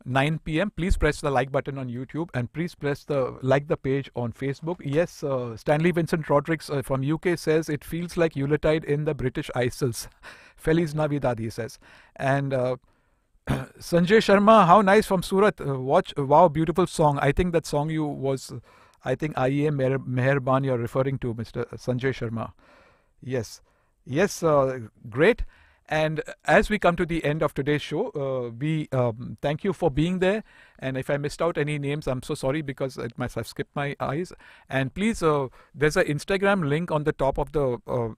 9 p.m. Please press the like button on YouTube and please press the like the page on Facebook. Yes, uh, Stanley Vincent Rodrigues uh, from UK says it feels like Yuletide in the British Isles. Feliz Navidad, he says. And uh, Sanjay Sharma, how nice from Surat. Watch, wow, beautiful song. I think that song you was, I think IEM Meher, Meherban you're referring to, Mr. Sanjay Sharma. Yes, yes, uh, great. And as we come to the end of today's show, uh, we um, thank you for being there. And if I missed out any names, I'm so sorry because it must have skipped my eyes. And please, uh, there's an Instagram link on the top of the, uh,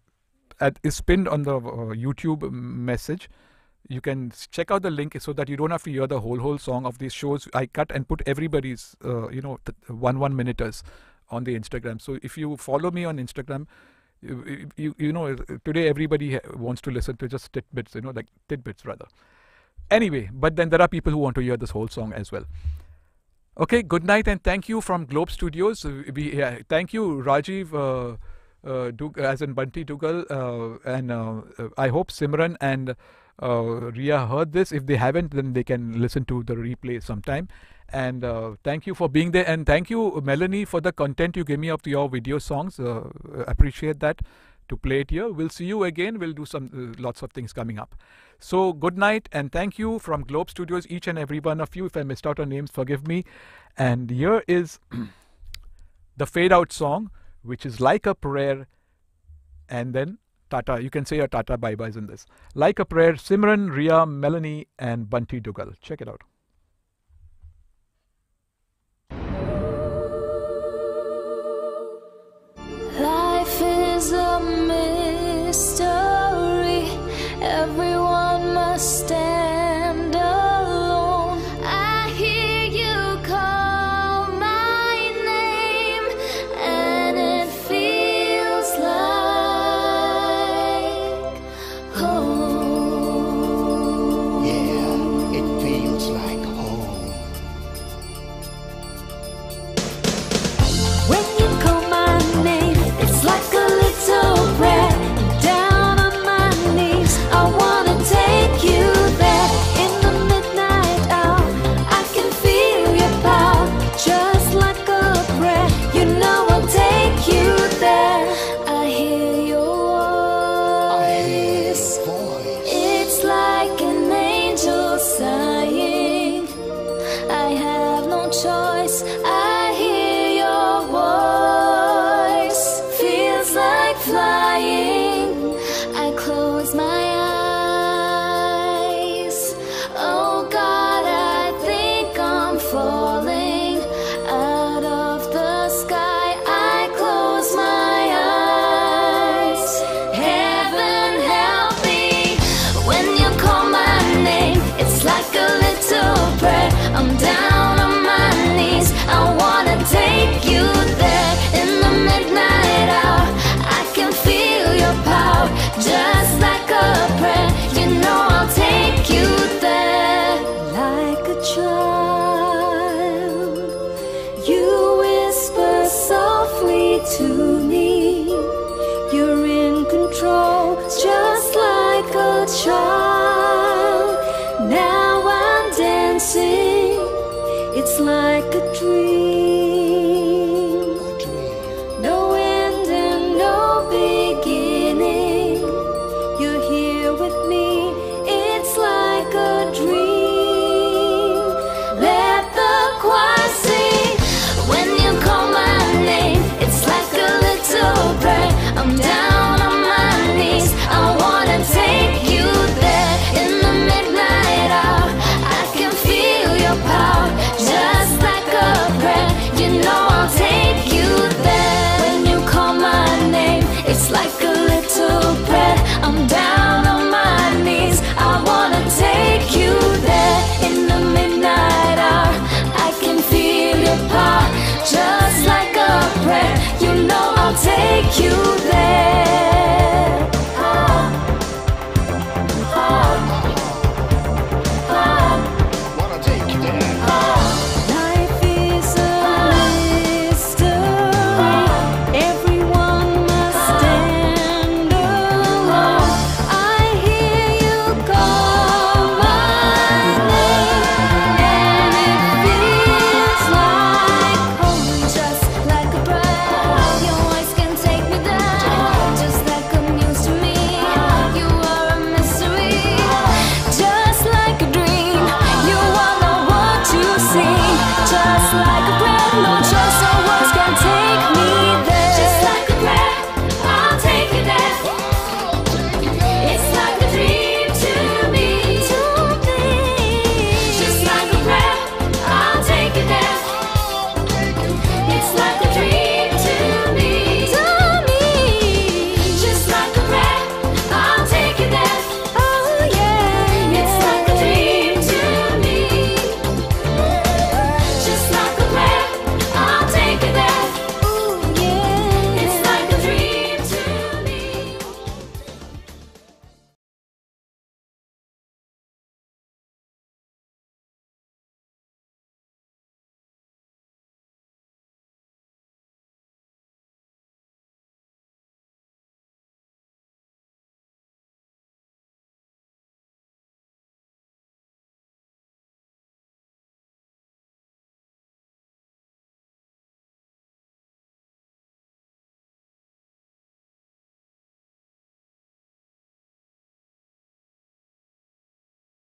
at, is pinned on the uh, YouTube message you can check out the link so that you don't have to hear the whole whole song of these shows. I cut and put everybody's uh, you know one one minuters on the instagram. So if you follow me on instagram you, you, you know today everybody wants to listen to just tidbits you know like tidbits rather. Anyway but then there are people who want to hear this whole song as well. Okay good night and thank you from globe studios. Uh, we uh, thank you rajiv uh, uh, as in Bunty Dougal, uh, and uh, I hope Simran and uh, Ria heard this. If they haven't, then they can listen to the replay sometime. And uh, thank you for being there, and thank you, Melanie, for the content you gave me of your video songs. Uh, appreciate that to play it here. We'll see you again. We'll do some uh, lots of things coming up. So good night and thank you from Globe Studios, each and every one of you. If I missed out on names, forgive me. And here is the fade out song, which is like a prayer, and then Tata. You can say your Tata bye byes in this. Like a prayer, Simran, Ria, Melanie, and Bunty Dougal. Check it out. Life is a mystery. Everyone must stand